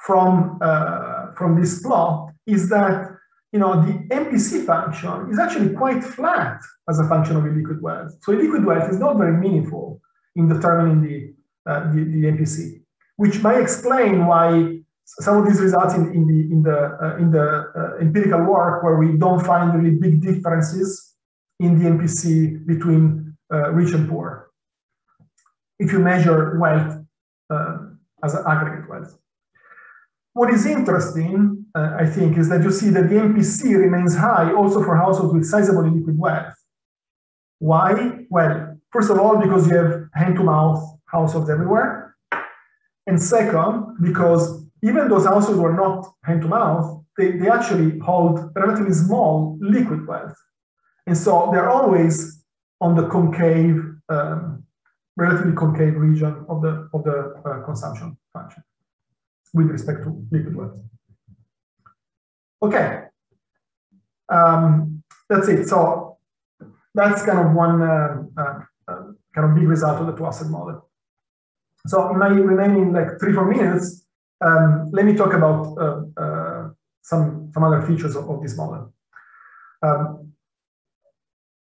from, uh, from this plot is that you know, the MPC function is actually quite flat as a function of illiquid wealth. So illiquid wealth is not very meaningful in determining the, uh, the, the, MPC, which may explain why some of these results in, in the, in the, uh, in the uh, empirical work where we don't find really big differences in the MPC between uh, rich and poor. If you measure wealth uh, as aggregate wealth. What is interesting, uh, I think, is that you see that the MPC remains high also for households with sizable liquid wealth. Why? Well, first of all, because you have hand-to-mouth households everywhere. And second, because even those households who are not hand-to-mouth, they, they actually hold relatively small liquid wealth. And so they're always on the concave, um, relatively concave region of the, of the uh, consumption function with respect to liquid wealth. Okay, um, that's it. So that's kind of one uh, uh, uh, kind of big result of the two asset model. So in my remaining like three, four minutes, um, let me talk about uh, uh, some, some other features of, of this model. Um,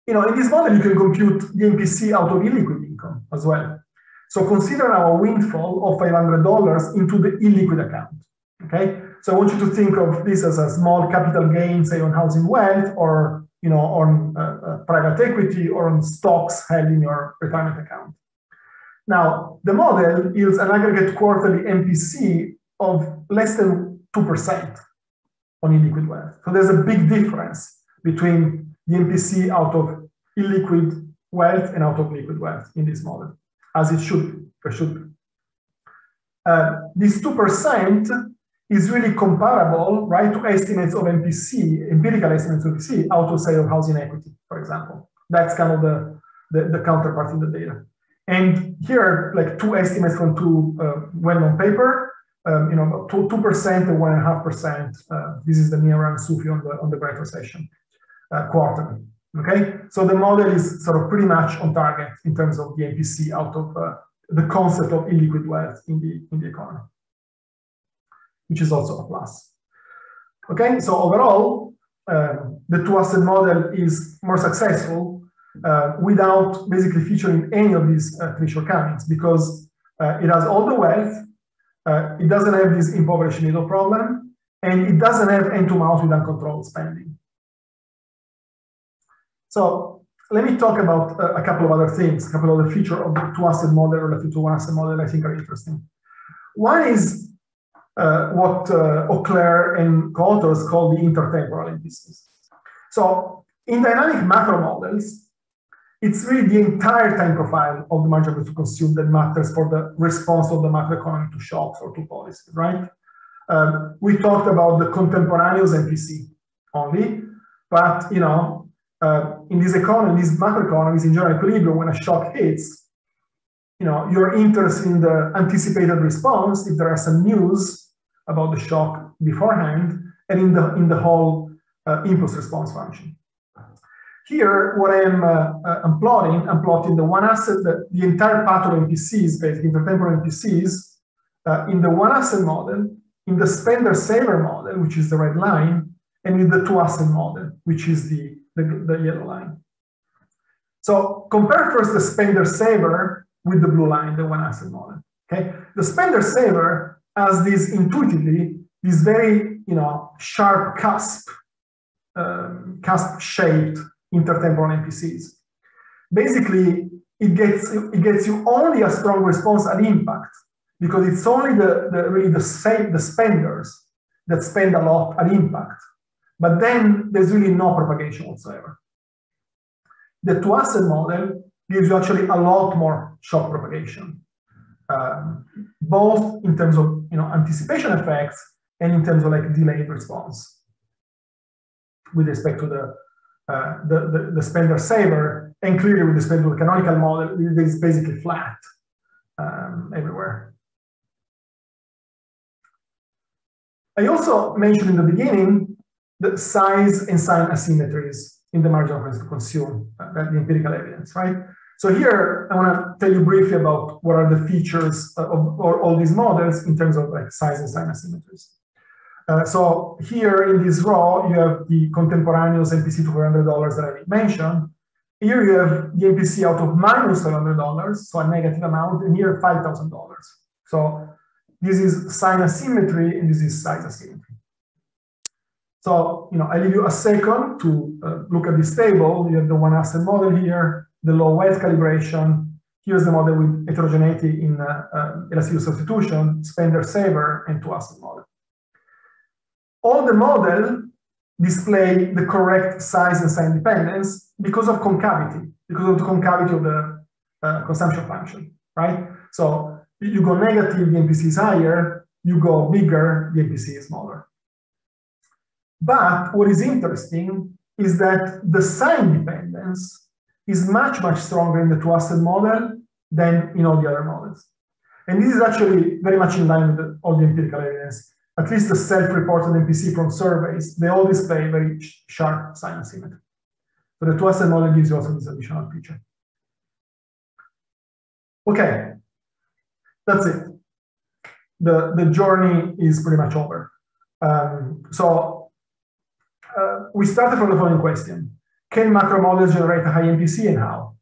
you know, in this model, you can compute the MPC out of illiquid income as well. So consider our windfall of $500 into the illiquid account, okay? So I want you to think of this as a small capital gain, say on housing wealth or you know, on uh, uh, private equity or on stocks held in your retirement account. Now, the model yields an aggregate quarterly MPC of less than 2% on illiquid wealth. So there's a big difference between the MPC out of illiquid wealth and out of liquid wealth in this model as it should should be. Uh, this 2% is really comparable, right, to estimates of MPC, empirical estimates of MPC, out of, say, of housing equity, for example. That's kind of the, the, the counterpart in the data. And here are like two estimates from two uh, well-known paper, um, you know, 2, 2% and 1.5%. Uh, this is the Mian Sufi on the, on the great recession uh, quarterly. Okay, so the model is sort of pretty much on target in terms of the MPC out of uh, the concept of illiquid wealth in the in the economy, which is also a plus. Okay, so overall, uh, the two asset model is more successful uh, without basically featuring any of these uh, three shortcomings because uh, it has all the wealth, Uh, it doesn't have this impoverished middle problem, and it doesn't have hand to mouth with uncontrolled spending. So let me talk about uh, a couple of other things, a couple of the features of the two asset model relative to one asset model I think are interesting. One is uh, what uh, Auclert and co-authors call the intertemporal MPCs. So in dynamic macro models, it's really the entire time profile of the marginal to consume that matters for the response of the macroeconomy to shocks or to policies, right? Um, we talked about the contemporaneous MPC only, but you know, uh, in this economy, these macroeconomies in general equilibrium, when a shock hits, you know, you're interested in the anticipated response if there are some news about the shock beforehand, and in the in the whole uh, impulse response function. Here, what I'm, uh, uh, I'm plotting, I'm plotting the one asset, the, the entire path of MPCs, basically intertemporal MPCs, uh, in the one asset model, in the spender saver model, which is the red line, and in the two asset model, which is the, the, the yellow line. So compare first the spender saver with the blue line, the one asset model. Okay, the spender saver has this intuitively, this very you know sharp cusp, um, cusp shaped intertemporal MPCs. Basically, it gets it gets you only a strong response at impact because it's only the, the really the same the spenders that spend a lot at impact. But then there's really no propagation whatsoever. The two asset model gives you actually a lot more shock propagation, um, both in terms of you know anticipation effects and in terms of like delayed response with respect to the uh, the, the, the, spender saver, and clearly with respect to the canonical model, it is basically flat um, everywhere. I also mentioned in the beginning the size and sign asymmetries in the marginal price to consume, uh, the empirical evidence, right? So here, I want to tell you briefly about what are the features of, of all these models in terms of like size and sign asymmetries. Uh, so here in this row, you have the contemporaneous to $400 that I mentioned. Here you have the MPC out of minus $500, so a negative amount, and here $5,000. So this is sign asymmetry, and this is size asymmetry. So, you know, I leave you a second to uh, look at this table. You have the one asset model here, the low weight calibration. Here's the model with heterogeneity in uh, uh, elasticity substitution, spender saver, and two asset model all the model display the correct size and sign dependence because of concavity, because of the concavity of the uh, consumption function, right? So you go negative, the MPC is higher, you go bigger, the MPC is smaller. But what is interesting is that the sign dependence is much, much stronger in the asset model than in all the other models. And this is actually very much in line with all the empirical evidence at least the self-reported MPC from surveys, they all display very sharp sign asymmetry. So the two-asset model gives you also this additional feature. Okay, that's it. The, the journey is pretty much over. Um, so uh, we started from the following question. Can macro models generate a high MPC and how?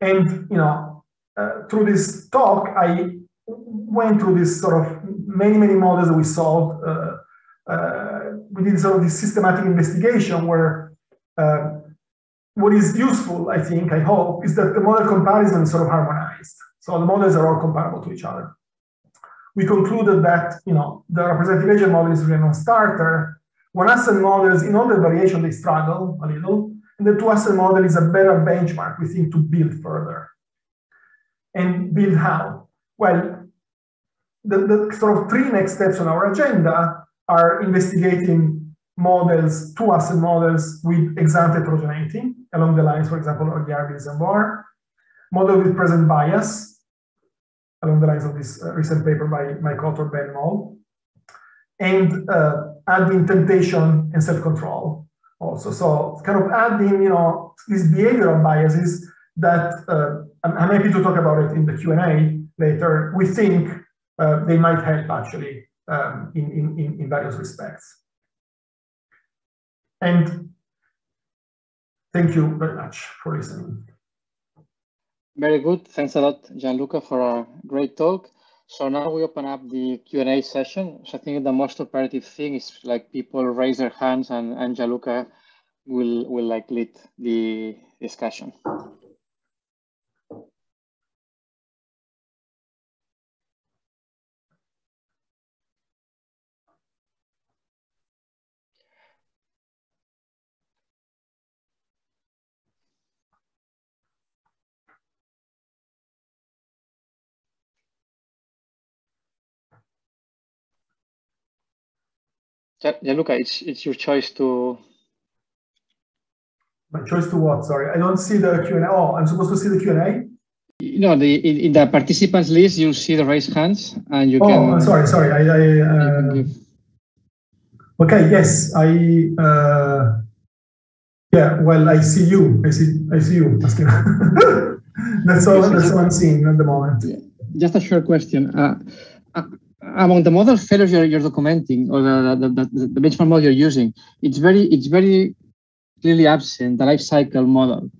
And you know, uh, through this talk, I went through this sort of many, many models that we solved. Uh, uh, we did sort of this systematic investigation where uh, what is useful, I think, I hope, is that the model comparison is sort of harmonized. So the models are all comparable to each other. We concluded that you know the representative agent model is really a non-starter. One asset models, in all the variation, they struggle a little. And the two asset model is a better benchmark, we think, to build further. And build how? Well, the, the sort of three next steps on our agenda are investigating models, two asset models with ex-ante heterogeneity along the lines, for example, of the RBs and model with present bias along the lines of this uh, recent paper by my co-author Ben Moll, and uh, adding temptation and self-control also. So kind of adding, you know, these behavioral biases that uh, I'm, happy to talk about it in the Q&A later. We think uh, they might help actually um, in, in, in various respects. And thank you very much for listening. Very good. Thanks a lot, Gianluca, for a great talk. So now we open up the Q&A session. So I think the most operative thing is like people raise their hands and, Gianluca will, will like lead the discussion. Gianluca, it's it's your choice to. My choice to what? Sorry, I don't see the Q and A. Oh, I'm supposed to see the Q and A. No, the in, in, the participants list you'll see the raised hands and you oh, can. Oh, sorry, sorry. I. I uh... Okay. Yes, I. Uh... Yeah. Well, I see you. I see. I see you. that's all. That's all I'm seeing at the moment. Just a short question. Uh, uh among the model failures you're, you're documenting or the, the, the, the, benchmark model you're using, it's very it's very clearly absent the life cycle model.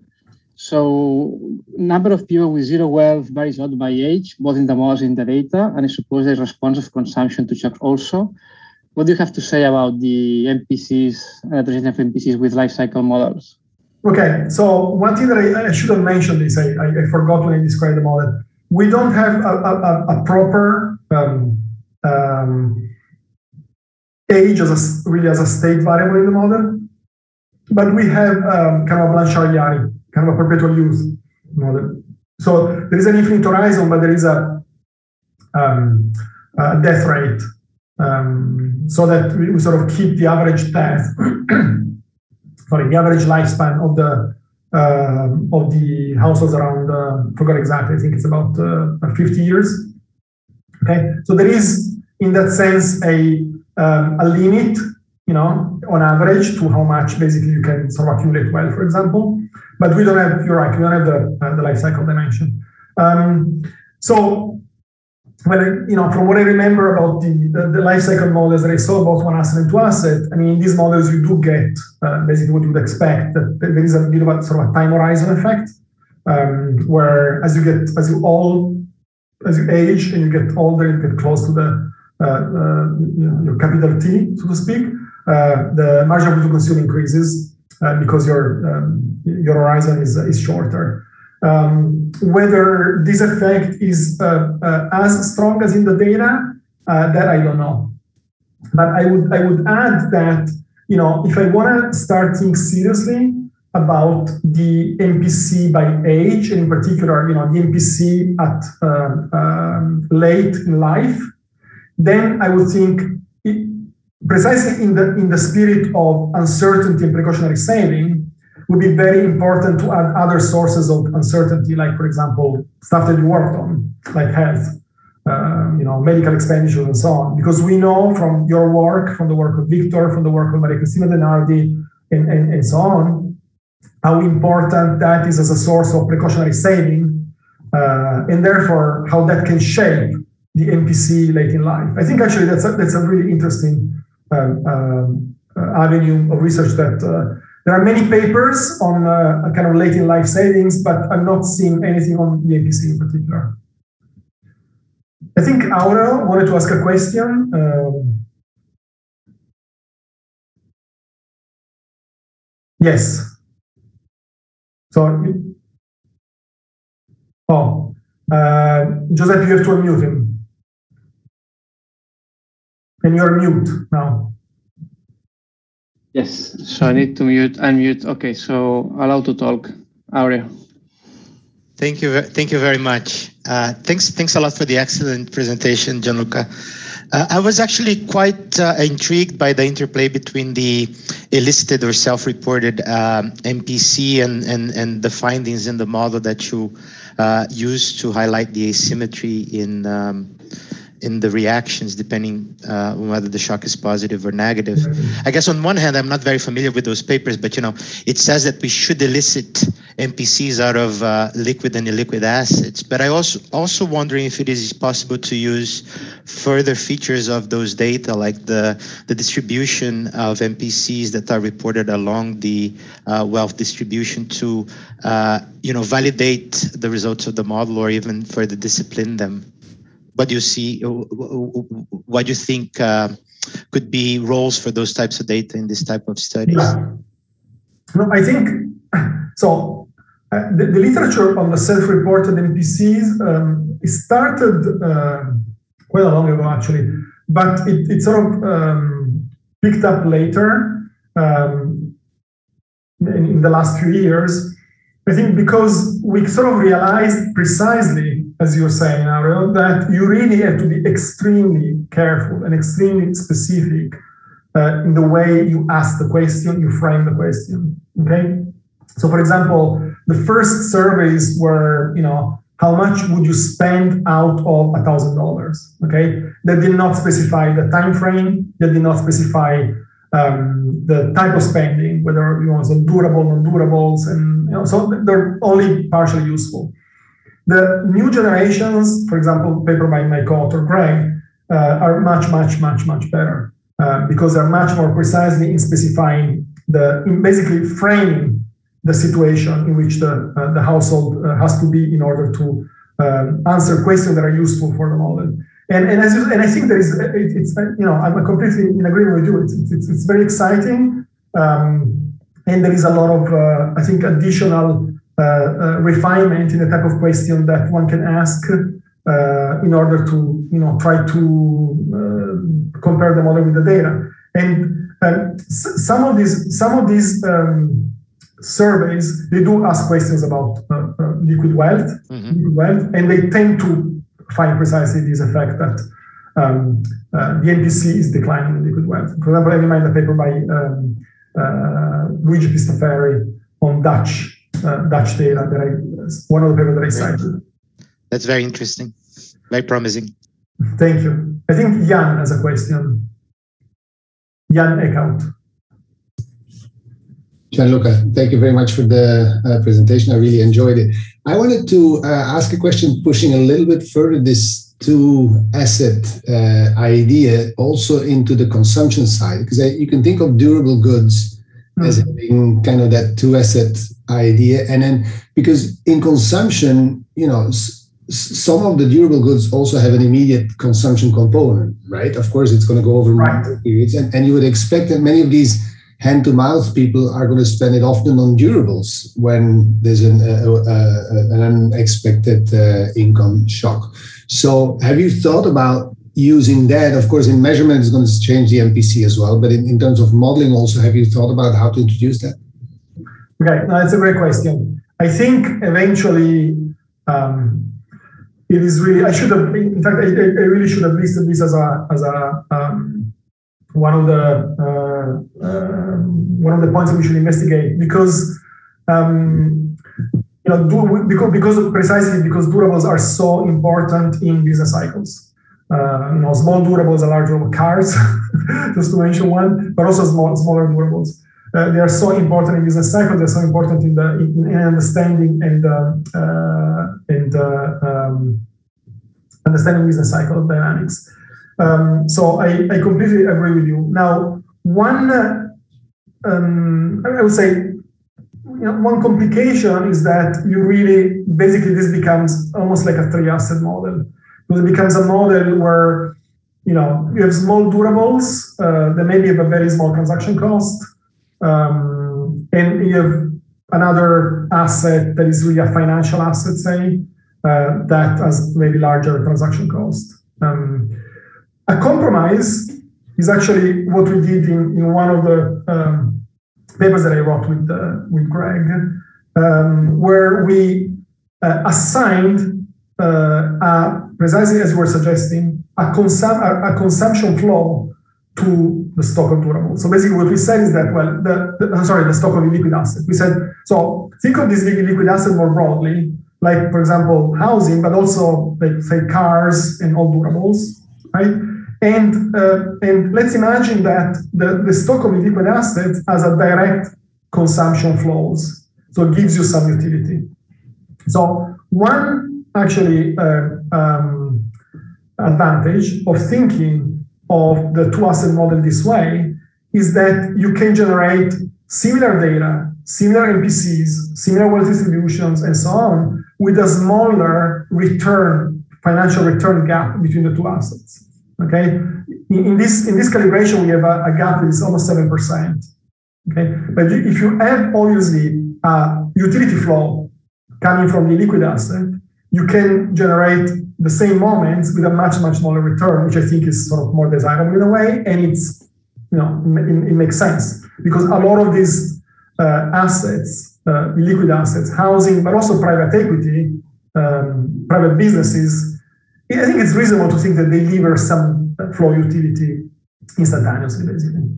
So number of people with zero wealth varies a lot by age, both in the models and in the data, and I suppose there's responsive consumption to check also. What do you have to say about the MPCs, representation of MPCs with life cycle models? Okay, so one thing that I, I should have mentioned is I, I, I, forgot when I described the model. We don't have a, a, a proper um, um, age as a, really as a state variable in the model, but we have um, kind of a Blanchard-Yaari, kind of a perpetual youth model. So there is an infinite horizon, but there is a, um, a death rate, um, so that we, we, sort of keep the average path, sorry, the average lifespan of the uh, of the households around. Uh, forgot exactly. I think it's about uh, 50 years. Okay, so there is, in that sense, a um, a limit, you know, on average to how much basically you can sort of accumulate wealth, for example. But we don't have, you're right, we don't have the, uh, the life cycle dimension. Um, so, well, you know, from what I remember about the, the, the, life cycle models that I saw about one asset and two asset, I mean, in these models, you do get uh, basically what you would expect, that there is a bit of a sort of a time horizon effect, um, where as you get, as you all as you age and you get older, you get close to the uh, uh, your capital T, so to speak, uh, the margin to consume increases because your um, your horizon is, is shorter. Um, whether this effect is as strong as in the data, that I don't know. But I would I would add that you know if I want to start thinking seriously about the MPC by age, and in particular, you know, the MPC at uh, um, late in life, then I would think it, precisely in the in the spirit of uncertainty and precautionary saving would be very important to add other sources of uncertainty, like for example, stuff that you worked on, like health, uh, you know, medical expenditure, and so on. Because we know from your work, from the work of Victor, from the work of Mariacristina De Nardi, and, and, and so on, how important that is as a source of precautionary saving, uh, and therefore how that can shape the MPC late in life. I think actually that's a, that's a really interesting um, um, uh, avenue of research that uh, there are many papers on uh, kind of late in life savings, but I'm not seeing anything on the MPC in particular. I think Aurel wanted to ask a question. Um, yes. So, oh, uh, Josep, you have to unmute him. And you're mute now. Yes, so I need to mute, unmute. Okay, so allow to talk. Aurea. Thank you, thank you very much. Uh, thanks, thanks a lot for the excellent presentation, Gianluca. Uh, I was actually quite uh, intrigued by the interplay between the elicited or self-reported um, MPC and, and, and the findings in the model that you uh, used to highlight the asymmetry in um, in the reactions depending uh, on whether the shock is positive or negative. I guess on one hand, I'm not very familiar with those papers, but you know, it says that we should elicit MPCs out of uh, liquid and illiquid assets. But I also also wondering if it is possible to use further features of those data, like the the distribution of MPCs that are reported along the uh, wealth distribution to uh, you know validate the results of the model or even further discipline them. What do you see? What do you think uh, could be roles for those types of data in this type of studies? No, I think so. Uh, the, the, literature on the self-reported MPCs um, started uh, quite a long ago, actually, but it, it sort of um, picked up later um, in, in the last few years. I think because we sort of realized precisely, as you're saying, Ariel, that you really have to be extremely careful and extremely specific uh, in the way you ask the question, you frame the question. Okay. So, for example, the first surveys were, you know, how much would you spend out of a thousand dollars? Okay, they did not specify the time frame. They did not specify um, the type of spending, whether you want some durable, non-durables, and you know, so they're only partially useful. The new generations, for example, paper by my co-author Greg, uh, are much, much, much, much better uh, because they're much more precisely in specifying the, in basically framing the situation in which the, uh, the household uh, has to be in order to um, answer questions that are useful for the model. And, and as you, and I think there is it, it's you know I'm completely in agreement with you. It's it's, it's very exciting, um, and there is a lot of uh, I think additional refinement in the type of question that one can ask uh, in order to you know try to uh, compare the model with the data. And um, some of these some of these um, surveys they do ask questions about uh, liquid wealth, mm-hmm. liquid wealth, and they tend to find precisely this effect that um, uh, the MPC is declining in liquid wealth. For example, I remind a paper by um, uh, Luigi Pistaferri on Dutch uh, Dutch data that I one of the papers that I cited. That's very interesting, very promising. Thank you. I think Jan has a question. Jan Eckhout. Gianluca, thank you very much for the uh, presentation. I really enjoyed it. I wanted to uh, ask a question pushing a little bit further this two asset uh, idea also into the consumption side, because you can think of durable goods mm. as having kind of that two asset idea. And then because in consumption, you know, some of the durable goods also have an immediate consumption component, right? Of course, it's going to go over right. periods. And, and you would expect that many of these hand to mouth people are going to spend it often on durables when there's an, uh, uh, an unexpected uh, income shock. So, have you thought about using that? Of course, in measurement, it's going to change the MPC as well, but in, in terms of modeling, also, have you thought about how to introduce that? Okay, no, that's a great question. I think eventually um, it is really, I should have, in fact, I, I, really should have listed this as a, as a, um, one of the uh, uh, one of the points that we should investigate because um, you know do, because because precisely because durables are so important in business cycles. Uh, you know, small durables are larger cars, just to mention one, but also small smaller durables. Uh, they are so important in business cycles. They're so important in the in, in understanding and uh, uh and um, understanding business cycle dynamics. Um, so I, I completely agree with you. Now, one, um, I would say, you know, one complication is that you really, basically, this becomes almost like a three asset model. Because it becomes a model where, you know, you have small durables, uh, they maybe have a very small transaction cost, um, and have another asset that is really a financial asset, say, uh, that has maybe larger transaction cost. Um, a compromise is actually what we did in, in one of the um, papers that I wrote with, uh, with Greg, um, where we uh, assigned uh, a, precisely as you were suggesting, a, consum- a, a, consumption flow to the stock of durables. So basically what we said is that, well, the, the sorry, the stock of liquid asset. We said, so think of this liquid asset more broadly, like for example, housing, but also like say cars and all durables, right? And, uh, and let's imagine that the, the stock of liquid assets has a direct consumption flows. So it gives you some utility. So one actually uh, um, advantage of thinking of the two asset model this way is that you can generate similar data, similar MPCs, similar wealth distributions, and so on with a smaller return financial return gap between the two assets. Okay, in, in this in this calibration, we have a, a gap that is almost seven percent. Okay, but if you have obviously a utility flow coming from the liquid asset, you can generate the same moments with a much much smaller return, which I think is sort of more desirable in a way, and it's you know it, it makes sense because a lot of these uh, assets, uh, liquid assets, housing, but also private equity, um, private businesses I think it's reasonable to think that they deliver some flow utility instantaneously, basically.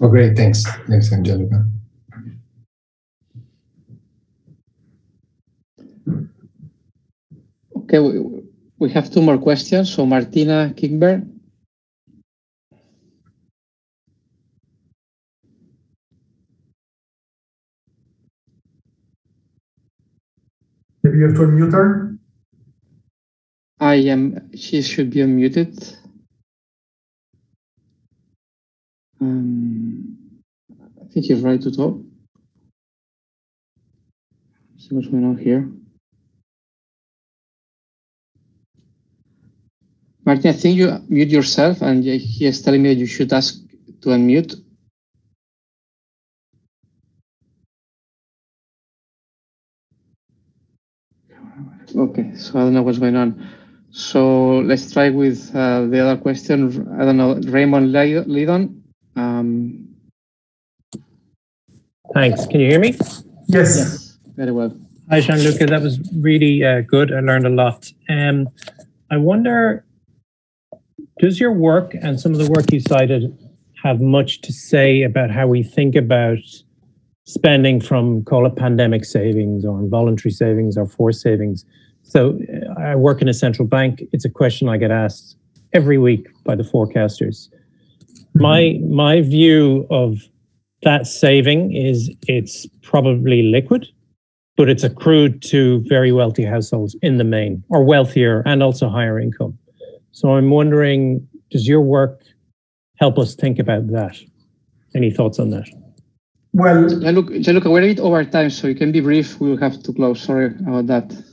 Oh, great. Thanks. Thanks, Angelica. Okay, we, we have two more questions. So Martina Kingberg. Maybe you have to unmute her. I am, she should be unmuted. Um, I think she's ready to talk. See what's going on here. Martin, I think you mute yourself and he is telling me that you should ask to unmute. Okay, so I don't know what's going on. So let's try with uh, the other question. I don't know, Raymond Lidon. Um, Thanks. Can you hear me? Yes. Yes, very well. Hi, Gianluca. That was really uh, good. I learned a lot. Um, I wonder, does your work and some of the work you cited have much to say about how we think about spending from, call it pandemic savings or involuntary savings or forced savings so uh, I work in a central bank. It's a question I get asked every week by the forecasters. My my view of that saving is it's probably liquid, but it's accrued to very wealthy households in the main, or wealthier and also higher income. So I'm wondering, does your work help us think about that? Any thoughts on that? Well, look, look, we're a bit over time, so you can be brief. We will have to close. Sorry about that.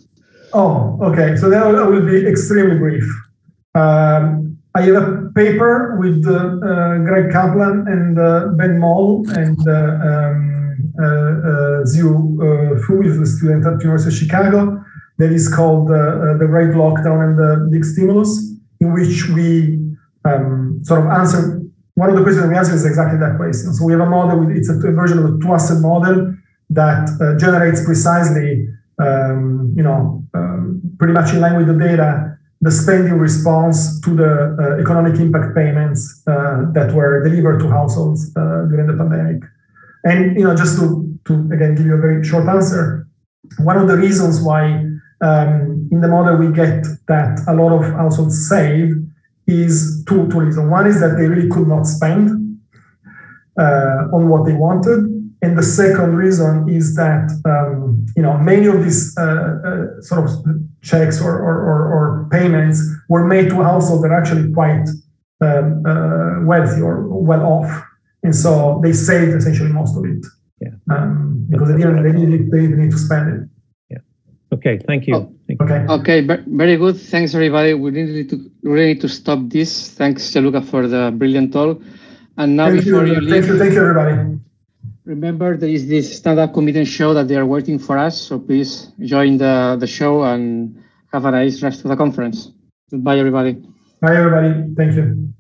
Oh, okay. So then I will be extremely brief. Um, I have a paper with uh, uh, Greg Kaplan and uh, Ben Moll and uh, um, uh, uh, Ziyu Fu, is a student at University of Chicago, that is called The Great Lockdown and the Big Stimulus, in which we um, sort of answer one of the questions we answer is exactly that question. So we have a model, with, it's a, a version of a two-asset model that generates precisely um, you know, um, pretty much in line with the data, the spending response to the uh, economic impact payments uh, that were delivered to households uh, during the pandemic. And you know, just to, to again give you a very short answer, one of the reasons why um, in the model we get that a lot of households save is two, two reasons. One is that they really could not spend uh, on what they wanted, and the second reason is that um, you know many of these uh, uh, sort of checks or, or, or, or, payments were made to households that are actually quite um, uh, wealthy or well off, and so they saved essentially most of it. Yeah. Um, because they didn't, they didn't, they didn't need to spend it. Yeah. Okay. Thank you. Oh, thank okay. You. Okay. Very good. Thanks, everybody. We need to really need to stop this. Thanks, Gianluca, for the brilliant talk. And now, thank before you, you leave, thank you, thank you, everybody. Remember, there is this stand-up comedian show that they are waiting for us. So please join the, the show and have a nice rest of the conference. Goodbye, everybody. Bye, everybody. Thank you.